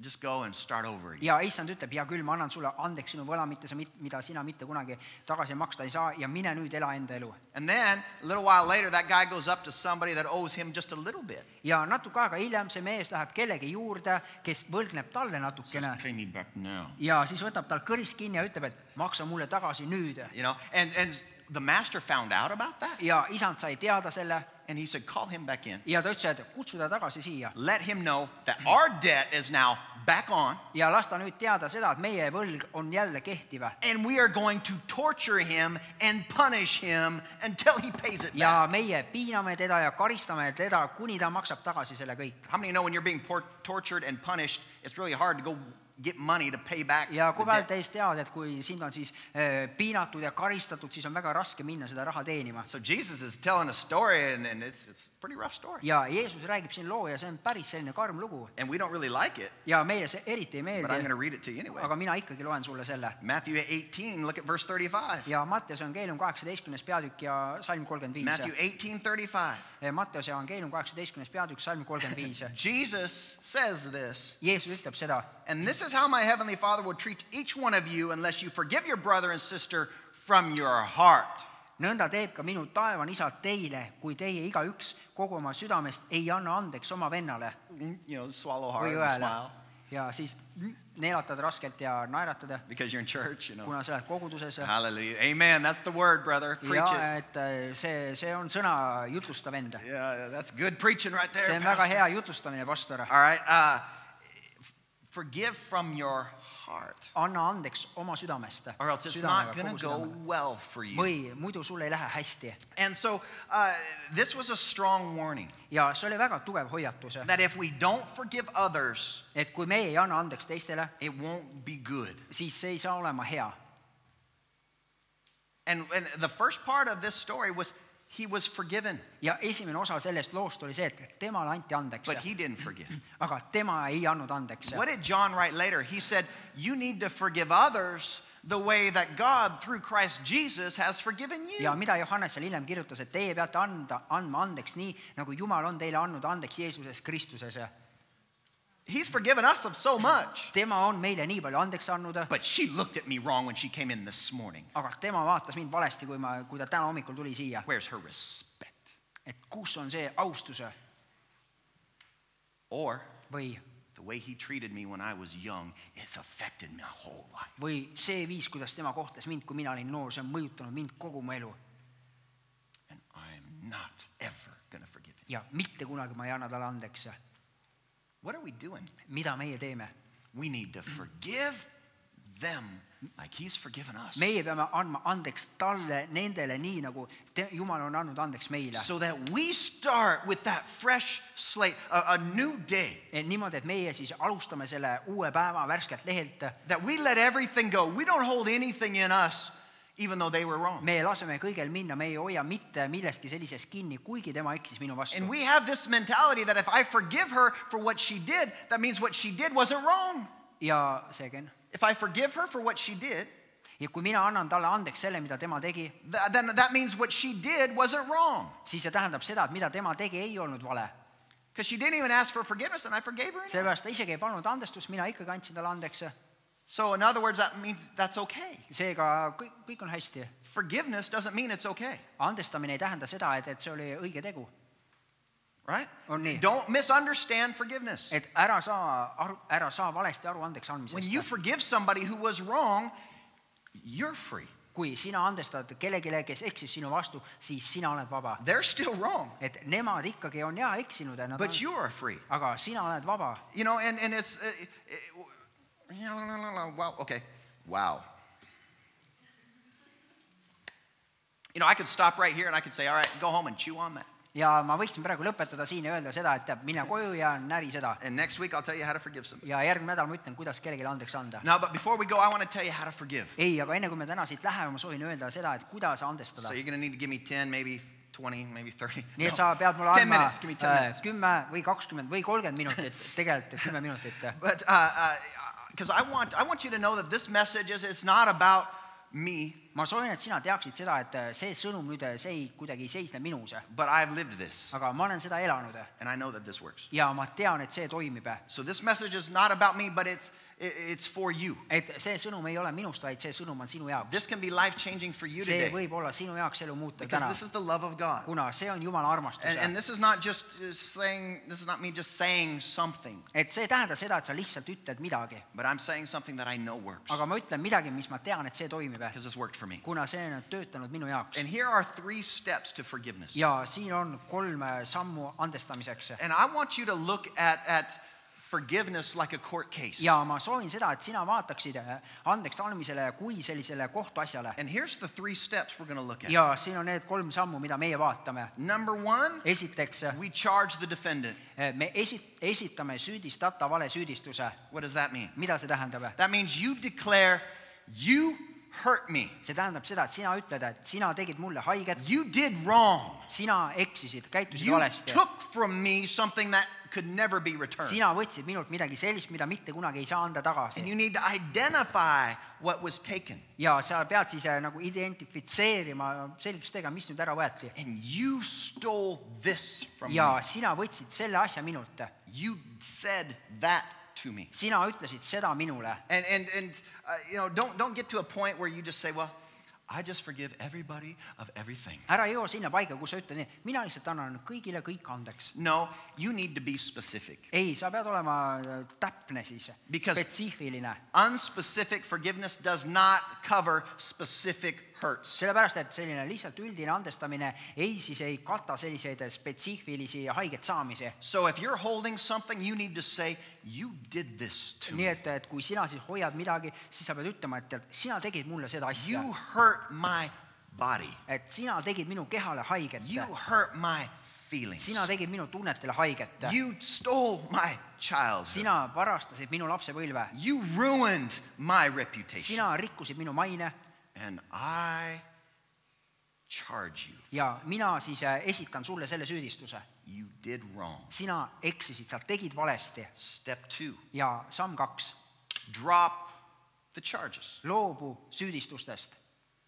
Just go and start over again. ja issand ütleb, hea küll, ma annan sulle andeks sinu võla, mitte sa, mida sina mitte kunagi tagasi maksta ei saa ja mine nüüd ela enda elu. And then a little while later, that guy goes up to somebody that owes him just a little bit. ja natuke aega hiljem see mees läheb kellegi juurde, kes võlgneb talle natukene Pay me back now. ja siis võtab tal kõrist kinni ja ütleb, et maksa mulle tagasi nüüd. You know, and, and the master found out about that. ja isand sai teada selle And he said, Call him back in. ja ta ütles, et kutsu ta tagasi siia Let him know that our debt is now back on. ja las ta nüüd teada seda, et meie võlg on jälle kehtiv And we are going to torture him and punish him until he pays it back. ja meie piiname teda ja karistame teda, kuni ta maksab tagasi selle kõik. How many know when you're being por- tortured and punished, it's really hard to go get money to pay back ja kui the paljud debt? teist teavad, et kui sind on siis äh, piinatud ja karistatud, siis on väga raske minna seda raha teenima. So Jesus is telling a story, and, and it's, it's a pretty rough story. ja Jeesus räägib siin loo ja see on päris selline karm lugu And we don't really like it, ja meile see eriti ei but I'm going meeldi to, read it to you anyway. aga mina ikkagi loen sulle selle. Matthew 18, look at verse 35. ja Matteuse evangeelium kaheksateistkümnes peatükk ja salm kolmkümmend Matthew viis. 18, 35. Matteuse evangeelium kaheksateistkümnes peatükk, salm kolmkümmend viis. Jesus says this. Jeesus ütleb seda And this is how my heavenly Father will treat each one of you unless you forgive your brother and sister from your heart. nõnda teeb ka minu taevane isa teile, kui teie igaüks kogu oma südamest ei anna andeks oma vennale You know, swallow hard või and õele smile ja siis neelatad raskelt ja naeratada, because you're in church, you know. kuna sa oled koguduses Hallelujah. Amen. That's the word, brother. Preach ja it. äh, see, see on sõna jutlustav enda. Yeah, that's good preaching right there. see on väga Pastor. hea jutustamine, pastor. All right. Uh, forgive from your heart, anna andeks oma südamest. or else it's not going to go well for you. või muidu sul ei lähe hästi. And so uh, this was a strong warning ja see oli väga tugev hoiatus, that if we don't forgive others, et kui meie ei anna andeks teistele, it won't be good. siis see ei saa olema hea. And, and the first part of this story was he was forgiven, ja esimene osa sellest loost oli see, et temale anti andeks but, he didn't forgive. aga tema ei andnud andeks. What did John write later? He said, You need to forgive others the way that God, through Christ Jesus, has forgiven you. ja mida Johannes seal hiljem kirjutas, et teie peate anda, andma andeks nii, nagu Jumal on teile andnud andeks Jeesuses Kristuses. He's forgiven us of so much. tema on meile nii palju andeks andnud, But she looked at me wrong when she came in this morning. aga tema vaatas mind valesti, kui ma, kui ta täna hommikul tuli siia. Where's her respect? et kus on see austus Or või, the way he treated me when I was young, it's affected my whole life. või see viis, kuidas tema kohtles mind, kui mina olin noor, see on mõjutanud mind kogu mu elu And I'm not ever to forgive him. ja mitte kunagi ma ei anna talle andeks. What are we doing? mida meie teeme? We need to forgive them like he's forgiven us. meie peame andma andeks talle, nendele nii, nagu te, Jumal on andnud andeks meile. So that we start with that fresh slate, a, a new day. et niimoodi, et meie siis alustame selle uue päeva värskelt lehelt That we let everything go. We don't hold anything in us even though they were wrong. me laseme kõigel minna, me ei hoia mitte millestki sellisest kinni, kuigi tema eksis minu vastu And we have this mentality that if I forgive her for what she did, that means what she did wasn't wrong. ja seega, If I forgive her for what she did, ja kui mina annan talle andeks selle, mida tema tegi, th- then that means what she did wasn't wrong. siis see tähendab seda, et mida tema tegi, ei olnud vale. Because she didn't even ask for forgiveness and I forgave her. anyway. sellepärast ta isegi ei palunud andestust, mina ikkagi andsin talle andeks. So, in other words, that means that's okay. seega kõik, kõik on hästi. Forgiveness doesn't mean it's okay, andestamine ei tähenda seda, et, et see oli õige tegu. right? On nii. Don't misunderstand forgiveness. et ära saa aru, ära saa valesti aru andeks When you andmisest. forgive somebody who was wrong, you're free. kui sina andestad kellelegi, kes eksis sinu vastu, siis sina oled vaba. They're still wrong, et nemad ikkagi on jaa eksinud ja nad but on, you are free. aga sina oled vaba. You know, and, and it's, uh, wow, okay, wow. You know, I could stop right here and I could say, all right, go home and chew on that. ja ma võiksin praegu lõpetada siin ja öelda seda, et tead, mine koju ja näri seda. And next week I'll tell you how to forgive somebody. ja järgmine nädal ma ütlen, kuidas kellelegi andeks anda. Now, but before we go, I want to tell you how to forgive. ei, aga enne kui me täna siit läheme, ma soovin öelda seda, et kuidas andestada So you're going to need to give me 10, maybe 20, maybe 30. nii et No, sa pead mulle 10 andma minutes, give me 10 äh, minutes. kümme või kakskümmend või kolmkümmend minutit, tegelikult kümme minutit. But because I want, I want you to know that this message is it's not about me, ma soovin, et sina teaksid seda, et äh, see sõnum nüüd eh,, see ei, kuidagi ei seisne minus eh., but I've lived this aga ma olen seda elanud and I know that this works. ja ma tean, et see toimib. So this message is not about me, but it's it, it's for you. et see sõnum ei ole minust, vaid see sõnum on sinu jaoks. This can be life changing for you see today võib olla sinu jaoks elu muutev because täna this, is the love of God. kuna see on Jumala armastus And, and this is not just uh, saying, this is not me just saying something, et see ei tähenda seda, et sa lihtsalt ütled midagi, but I'm saying something that I know works aga ma ütlen midagi, mis ma tean, et see toimib, because it's worked for me. kuna see on töötanud minu jaoks And. here are three steps to forgiveness. ja siin on kolm äh, sammu andestamiseks And I want you to look at, at forgiveness like a court case. ja ma soovin seda, et sina vaataksid äh, andeks andmisele kui sellisele kohtuasjale And here's the three steps we're going to look at. ja siin on need kolm sammu, mida meie vaatame. Number one, esiteks, we charge the defendant. me esi-, esitame süüdistatavale süüdistuse. What does that mean? mida see tähendab? That means you declare, you hurt me. see tähendab seda, et sina ütled, et sina tegid mulle haiget, You did wrong. sina eksisid, käitusid You valesti. took from me something that could never be returned. sina võtsid minult midagi sellist, mida mitte kunagi ei saa anda And. you need to identify what was taken. ja sa pead siis nagu identifitseerima, selgeks tegema, mis nüüd ära võeti. And you stole this from ja me. sina võtsid selle asja minult. You said that to me. sina ütlesid seda minule And, and, and uh, you know, don't, don't get to a point where you just say, well, I just forgive everybody of everything. ära jõua sinna paika, kus sa ütled nii, mina lihtsalt annan kõigile kõik andeks. No, you need to be specific. ei, sa pead olema äh, täpne siis, Because- spetsiifiline. Unspecific forgiveness does not cover specific hurts. sellepärast, et selline lihtsalt üldine andestamine ei, siis ei kata selliseid spetsiifilisi haiget saamisi. So if you're holding something, you need to say, you did this to nii me. et, et kui sina siis hoiad midagi, siis sa pead ütlema, et tead, sina tegid mulle seda asja You, hurt my body. et sina tegid minu kehale haiget, You hurt my feelings. sina tegid minu tunnetele haiget, You stole my childhood. sina varastasid minu lapsepõlve, You ruined my reputation. sina rikkusid minu maine And I charge you. ja mina siis äh, esitan sulle selle süüdistuse. You did wrong. sina eksisid, sa tegid valesti Step two, ja samm kaks, drop the charges. loobu süüdistustest.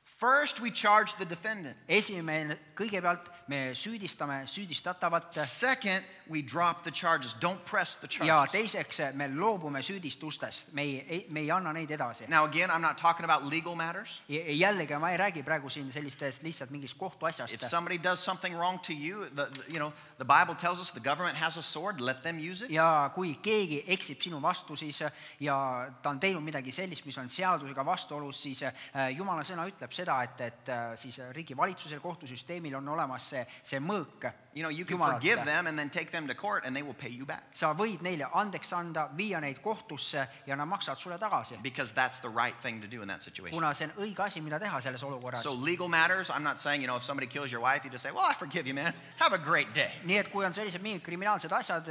First, we charge the defendant. esimene, kõigepealt me süüdistame süüdistatavat Second, we drop the charges. Don't press the ja charges. teiseks me loobume süüdistustest, me ei, me ei anna neid edasi. Now, again, I'm not talking about legal matters. jällegi ma ei räägi praegu siin sellistest lihtsalt mingist If kohtuasjast. somebody does something wrong to you, the, you know, the Bible tells us the government has a sword, let them use it. ja kui keegi eksib sinu vastu, siis ja ta on teinud midagi sellist, mis on seadusega vastuolus, siis äh, jumala sõna ütleb seda, et, et siis riigivalitsusel, kohtusüsteemil on olemas see, see mõõk. You know, you can forgive them and then take them to court and they will pay you back sa võid neile andeks anda, viia neid kohtusse ja nad maksavad sulle tagasi, because that's the right thing to do in that situation. kuna see on õige asi, mida teha selles olukorras So, legal matters, I'm not saying, you know, if somebody kills your wife, you just say, well, I forgive you, man. Have a great day. nii et kui on sellised mingid kriminaalsed asjad,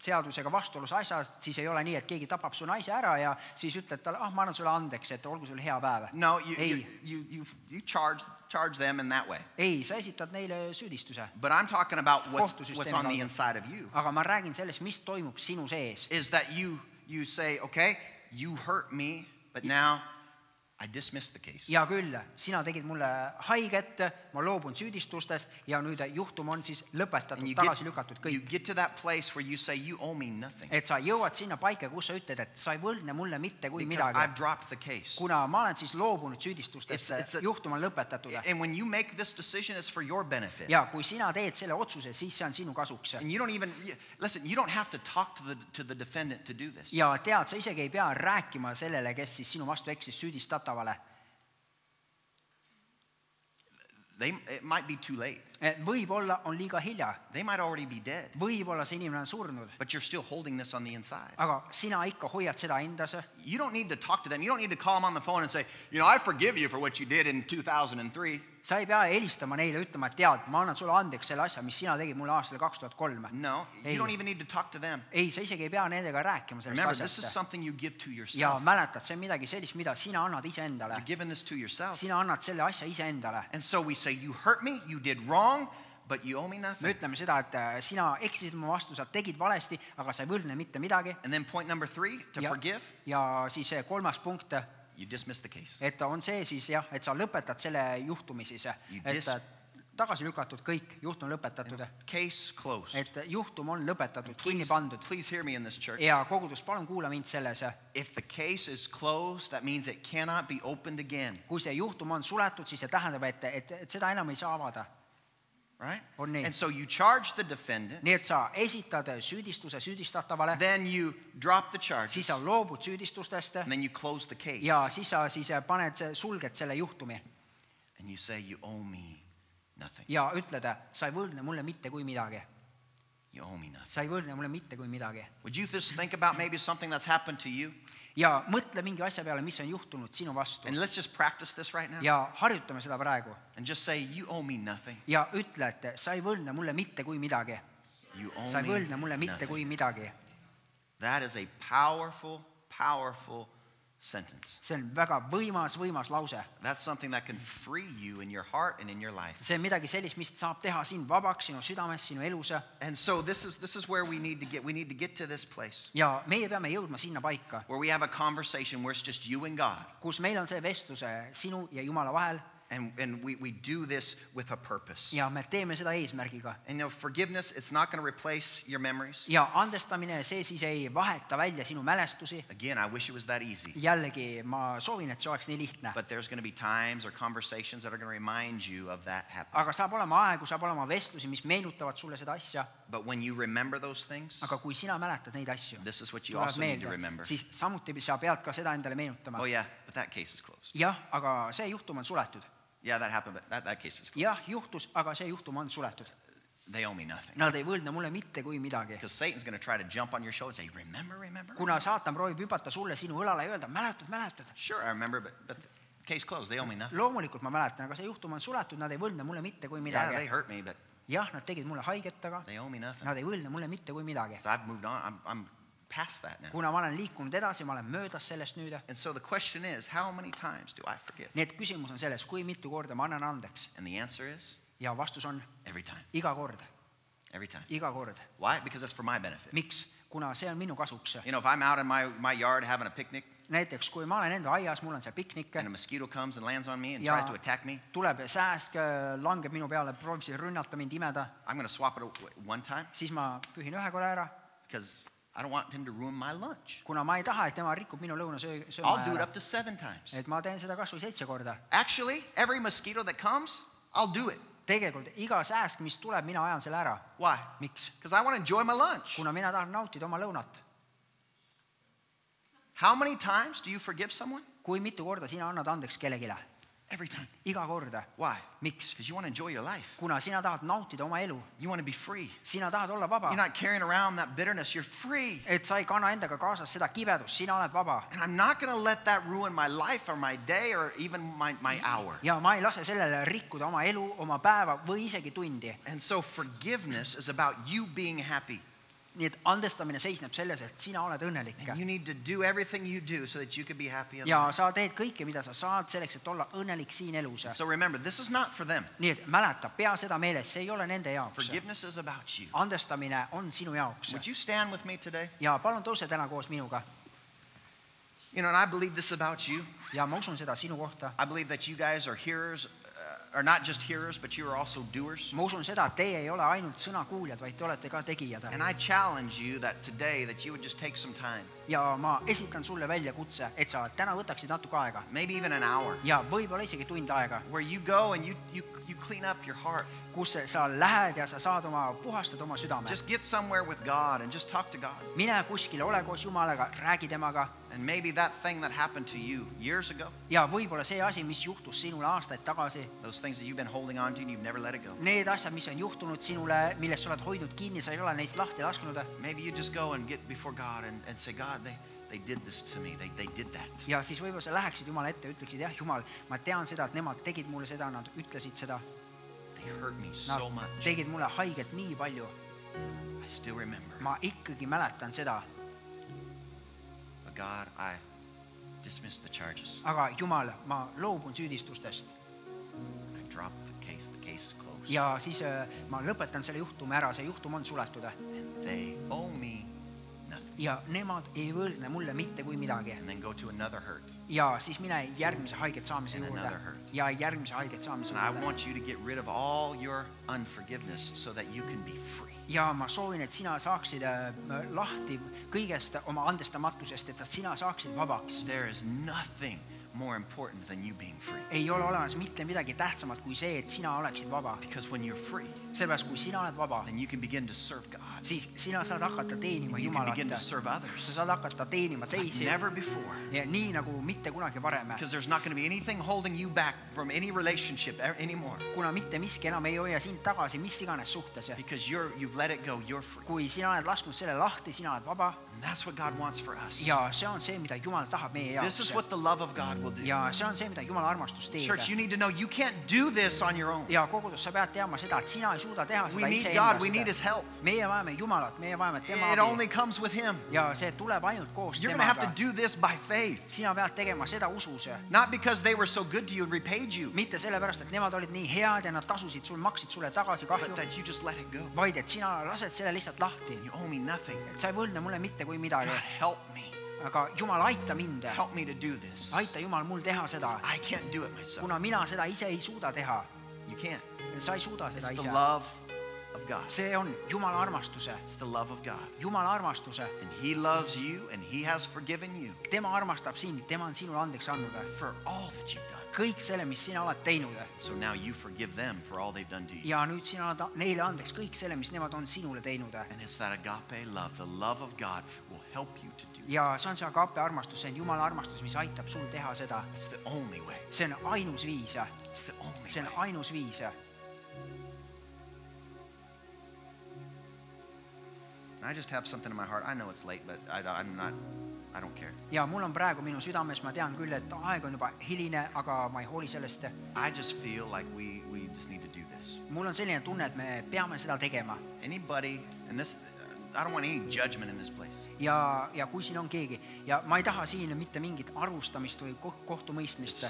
seadusega vastuolus asjad, siis ei ole nii, et keegi tapab su naise ära ja siis ütled talle, ah, ma annan sulle andeks, et olgu sul hea päev. No, you, you, ei, you, you, you charge, charge them in that way. ei, sa esitad neile süüdistuse. But I'm talking about what's, what's on the inside of you. aga ma räägin sellest, mis toimub sinu sees. Is that you, you say, okay, you hurt me, but now I dismiss the case. Hea küll, sina tegid mulle haiget, ma loobun süüdistustest ja nüüd juhtum on siis lõpetatud tagasi get, lükatud kõik. get to that place where you say, you owe me nothing. et sa jõuad sinna paika, kus sa ütled, et sa ei võlgne mulle mitte kui midagi. kuna ma olen siis loobunud süüdistustest juhtum on lõpetatud. And when you make this decision, it's for your benefit. ja kui sina teed selle otsuse, siis see on sinu kasuks. And you don't even, you- listen, you don't have to talk to the, to the defendant to do this. ja tead, sa isegi ei pea rääkima sellele, kes siis sinu vastu eksis, They, it might be too late. Eh, võib-olla on liiga hilja, They might already be dead, võib-olla see inimene on surnud, but you're still holding this on the inside. aga sina ikka hoiad seda endas You don't need to talk to them. You don't need to call them on the phone and say, you know, I forgive you for what you did in 2003. Sa ei pea helistama neile, ütlema, et tead, ma annan sulle andeks selle asja, mis sina tegid mulle aastal kaks tuhat kolm. No, Ei. you don't even need to talk to them. ei, sa isegi ei pea nendega rääkima sellest this is asjast. something you give to ja mäletad, see on midagi sellist, mida sina annad iseendale You're. giving this to yourself. sina annad selle asja iseendale. And so we say, you hurt me, you did wrong, but you owe me me nothing. ütleme seda, et äh, sina eksisid mu vastu, sa tegid valesti, aga sa ei võlgne mitte midagi. And then point number three, to ja forgive,, ja siis see kolmas punkt, you dismiss the case. et on see siis jah, et sa lõpetad selle juhtumi siis, et tagasi lükatud kõik, juhtum lõpetatud, et juhtum on lõpetatud, kinni pandud. ja kogudus, palun kuula mind selles, kui see juhtum on suletud, siis see tähendab, et, et, et seda enam ei saa avada. Right? On nii. And so you charge the defendant, nii et sa esitad süüdistuse süüdistatavale, then you drop the siis sa loobud süüdistustest and then you close the case. ja siis sa siis paned, sulged selle juhtumi And you say, you owe me nothing. ja ütled, sa ei võlgne mulle mitte kui midagi, You owe me nothing. sa ei võlgne mulle mitte kui midagi. Would you just think about maybe something that's happened to you? Ja mõtle mingi asja peale, mis on juhtunud sinu vastu And let's just practice this right now. ja harjutame seda praegu And just say, you owe me nothing. ja ütle, et sa ei võlgne mulle mitte kui midagi, sa ei me võlgne mulle mitte kui nothing. midagi. That is a powerful, powerful sentence. see on väga võimas, võimas lause. That's something that can free you in your heart and in your life. see on midagi sellist, mis saab teha sind vabaks sinu südames, sinu elus And so this is this is where we need to get we need to get to this place ja meie peame jõudma sinna paika, where we have a conversation where it's just you and God. kus meil on see vestlus sinu ja Jumala vahel And and we, we do this with a purpose. ja me teeme seda eesmärgiga. And you know, forgiveness, it's not going to replace your memories. ja andestamine, see siis ei vaheta välja sinu mälestusi. Again, I wish it was that easy. jällegi ma soovin, et see oleks nii lihtne, But there's going to be times or conversations that are going to remind you of that happening. aga saab olema aegu, saab olema vestlusi, mis meenutavad sulle seda asja, But when you remember those things, aga kui sina mäletad neid asju, this is what you also need to meelde remember., siis samuti sa pead ka seda endale meenutama Oh yeah, but that case is closed. jah, aga see juhtum on suletud. Yeah, that happened, but that, that case is closed. jah, juhtus, aga see juhtum on suletud. They owe me nothing. Nad ei võlgne mulle mitte kui midagi. Because Satan's going to try to jump on your shoulder and say, remember, remember? kuna saatan proovib hüpata sulle sinu õlale ja öelda, mäletad, mäletad. Sure, I remember, but, but case closed. They owe me nothing. loomulikult ma mäletan, aga see juhtum on suletud, nad ei võlgne mulle mitte kui Yeah, they midagi. hurt me, but jah, nad tegid mulle haiget, aga they owe me nothing. nad ei võlgne mulle mitte kui midagi. So I've moved on. I'm, I'm past that now. kuna ma olen liikunud edasi, ma olen möödas sellest nüüd. And so the question is, how many times do I forgive? nii et küsimus on selles, kui mitu korda ma annan andeks And the answer is ja vastus on every time. iga kord, Every time. iga kord. Why? Because that's for my benefit. miks? kuna see on minu kasuks. You know, if I'm out in my, my yard having a picnic näiteks kui ma olen enda aias, mul on seal piknik, and a mosquito comes and lands on me and tries to attack me, tuleb sääsk, langeb minu peale, proovib siis rünnata mind, imeda, I'm going to swap it one time siis ma pühin ühe korra ära, because I don't want him to ruin my lunch. kuna ma ei taha, et tema rikub minu lõunasöö, I'll do it sööma up to seven times. et ma teen seda kas või seitse korda. Actually, every mosquito that comes, I'll do it. tegelikult iga sääsk, mis tuleb, mina ajan selle ära. Why? miks? Because I want to enjoy my lunch. kuna mina tahan nautida oma lõunat. How many times do you forgive someone? kui mitu korda sina annad andeks kellelegi? Every time. iga korda. Why? miks? Because you want to enjoy your life. kuna sina tahad nautida oma elu, You want to be free. sina tahad olla vaba You're, not carrying around that bitterness. You're free. et sa ei kanna endaga kaasas seda kibedust, sina oled vaba And I'm not going to let that ruin my life or my day or even my, my hour. ja ma ei lase sellele rikkuda oma elu, oma päeva või isegi tundi. And so forgiveness is about you being happy. Nii et andestamine seisneb selles, et sina oled õnnelik so ja sa teed kõike, mida sa saad selleks, et olla õnnelik siin elus. So remember, this is not for them. nii et mäleta, pea seda meeles, see ei ole nende jaoks. Forgiveness is about you. andestamine on sinu jaoks Would you stand with me today? ja palun tõuse täna koos minuga You know, and I believe this about you. ja ma usun seda sinu kohta. I believe that you guys are hearers, are not just hearers, but you are also doers. ma usun seda, et teie ei ole ainult sõnakuuljad, vaid te olete ka tegijad. And I challenge you that today that you would just take some time, ja ma esitan sulle väljakutse, et sa täna võtaksid natuke aega maybe even an hour, ja võib-olla isegi tund aega, where you go and you, you, you clean up your heart. kus sa lähed ja sa saad oma, puhastada oma südame. Just get somewhere with God and just talk to God. mine kuskile, ole koos Jumalaga, räägi temaga And maybe that thing that happened to you years ago, ja võib-olla see asi, mis juhtus sinule aastaid tagasi, those things that you've been holding on to and you've never let it go. need asjad, mis on juhtunud sinule, millest sa oled hoidnud kinni, sa ei ole neist lahti lasknud Maybe you just go and get before God and, and say, God, they, they did this to me. They, they did that. ja siis võib-olla sa läheksid Jumala ette ja ütleksid, jah, Jumal, ma tean seda, et nemad tegid mulle seda, nad ütlesid seda, They hurt me nad so much. tegid mulle haiget nii palju, I still remember. ma ikkagi mäletan seda, God, I dismiss the charges. aga Jumal, ma loobun süüdistustest I drop the case. The case is closed. ja siis äh, ma lõpetan selle juhtumi ära, see juhtum on suletud And they owe me nothing. ja nemad ei võlgne mulle mitte kui midagi And then go to another hurt. ja siis mine järgmise haiget saamise And juurde ja järgmise haiget saamise And I juurde want you to get rid of all your unforgiveness so that you can be free. Ja ma soovin, et sina saaksid äh, lahti kõigest oma andestamatusest, et sina saaksid vabaks. There is nothing more important than you being free. ei ole olemas mitte midagi tähtsamat kui see, et sina oleksid vaba. Because when you're free, sellepärast, kui sina oled vaba, then you can begin to serve God. Siis sina saad hakata teenima Jumalat sa saad hakata teenima teisi ja nii nagu mitte kunagi varem. Because there's not going to be anything holding you back from any relationship a- anymore. kuna mitte miski enam ei hoia sind tagasi mis iganes suhtes. Kui sina oled lasknud selle lahti, sina oled vaba that's what God wants for us. ja see on see, mida Jumal tahab meie This is. what the love of God will do. ja on see, mida Jumala armastus teeb Church, you need to know you can't do this on your own. ja kogudus, sa pead teadma seda, et sina ei suuda teha We need God, we need His. help. meie vajame Jumalat, meie vajame tema It only comes with Him. ja see tuleb ainult koos You're going to have to. do this by faith. sina pead tegema seda usus, Not because they were so good to you and repaid you, mitte sellepärast, et nemad olid nii head ja nad tasusid sul, maksid sulle tagasi but, that you just let it go. vaid et sina lased selle lihtsalt lahti. You owe me nothing. et sa ei võlgne mulle mitte kui midagi God,, help me. aga Jumal, aita mind, Help me to do this. aita Jumal mul teha seda, I can't do it myself. kuna mina seda ise ei suuda teha. You can't. sa ei suuda seda It's the ise. love of God. see on Jumala armastuse, It's the love of God. Jumala armastuse, And He loves you and He has forgiven you tema armastab sind, tema on sinule andeks andnud for all that you've done. kõik selle, mis sina oled teinud So now you forgive them for all they've done to you. ja nüüd sina oled neile andeks kõik selle, mis nemad on sinule teinud. And it's that agape love, the love of God will help you to do. ja see on see agape armastus, see on Jumala armastus, mis aitab sul teha seda. It's the only way. see on ainus viis, It's the only see on way. ainus viis I just have something in my heart. I know it's late, but I, I'm not, I don't care. ja mul on praegu minu südames, ma tean küll, et aeg on juba hiline, aga ma ei hooli sellest. I just feel like we, we just need to do this. mul on selline tunne, et me peame seda tegema Anybody, and this, I don't want any judgment in this place. ja, ja kui siin on keegi ja ma ei taha siin mitte mingit arvustamist või ko- kohtumõistmist.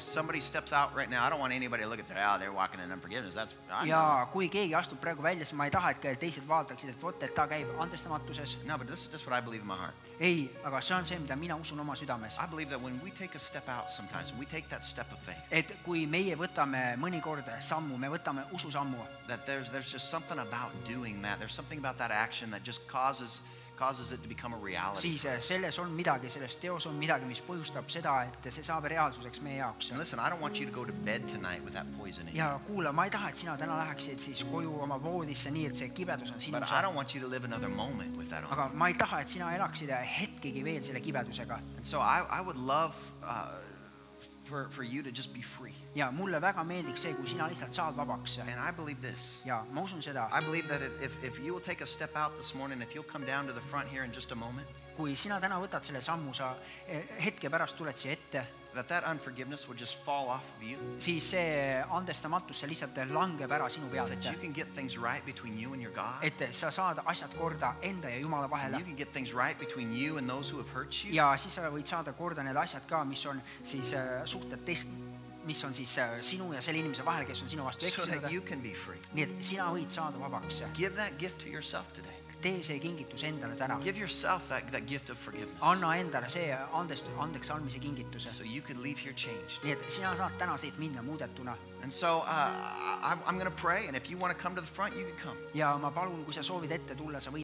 Oh, ja kui keegi astub praegu välja, siis ma ei taha, et teised vaataksid, et vot, et ta käib andestamatuses. no, but this is just what I believe in my heart. ei, aga see on see, mida mina usun oma südames. I believe that when we take a step out, sometimes when we take that step of faith, et kui meie võtame mõnikord sammu, me võtame ususammu, that there's there's just something about doing that. There's something about that action that just causes causes it to become a reality. siis eh, selles on midagi, selles teos on midagi, mis põhjustab seda, et see saab reaalsuseks meie jaoks And. listen, I don't want you to go to bed tonight with that poison in you. ja kuula, ma ei taha, et sina täna läheksid siis koju oma voodisse nii, et see kibedus on But sinus I. don't want you to live another moment with that on. aga ma ei taha, et sina elaksid hetkegi veel selle kibedusega And so I, I would love uh, for, for you to just be free. ja mulle väga meeldiks see, kui sina lihtsalt saad vabaks And I believe this. ja ma usun seda, I believe that if, if, if you will take a step out this morning, if you'll come down to the front here in just a moment, kui sina täna võtad selle sammu, sa eh, hetke pärast tuled siia ette that that unforgiveness will just fall off of you. siis see andestamatus, see lihtsalt langeb ära sinu pealt. That you can get things right between you and your God. et sa saad asjad korda enda ja Jumala vahele you can get things right between you and those who have hurt you. ja siis sa võid saada korda need asjad ka, mis on siis äh, suhted teist, mis on siis äh, sinu ja selle inimese vahel, kes on sinu vastu eksinud. you can be free. nii et sina võid saada vabaks. Give that gift to yourself today. Tee see kingitus endale täna. Give yourself that, that gift of forgiveness. anna endale see andest, andeks andmise kingituse. So you could leave here changed. nii et sina saad täna siit minna muudetuna And so uh, I'm, I'm going to pray, and if you want to come to the front, you can come. ja ma palun, kui sa soovid ette tulla, sa võid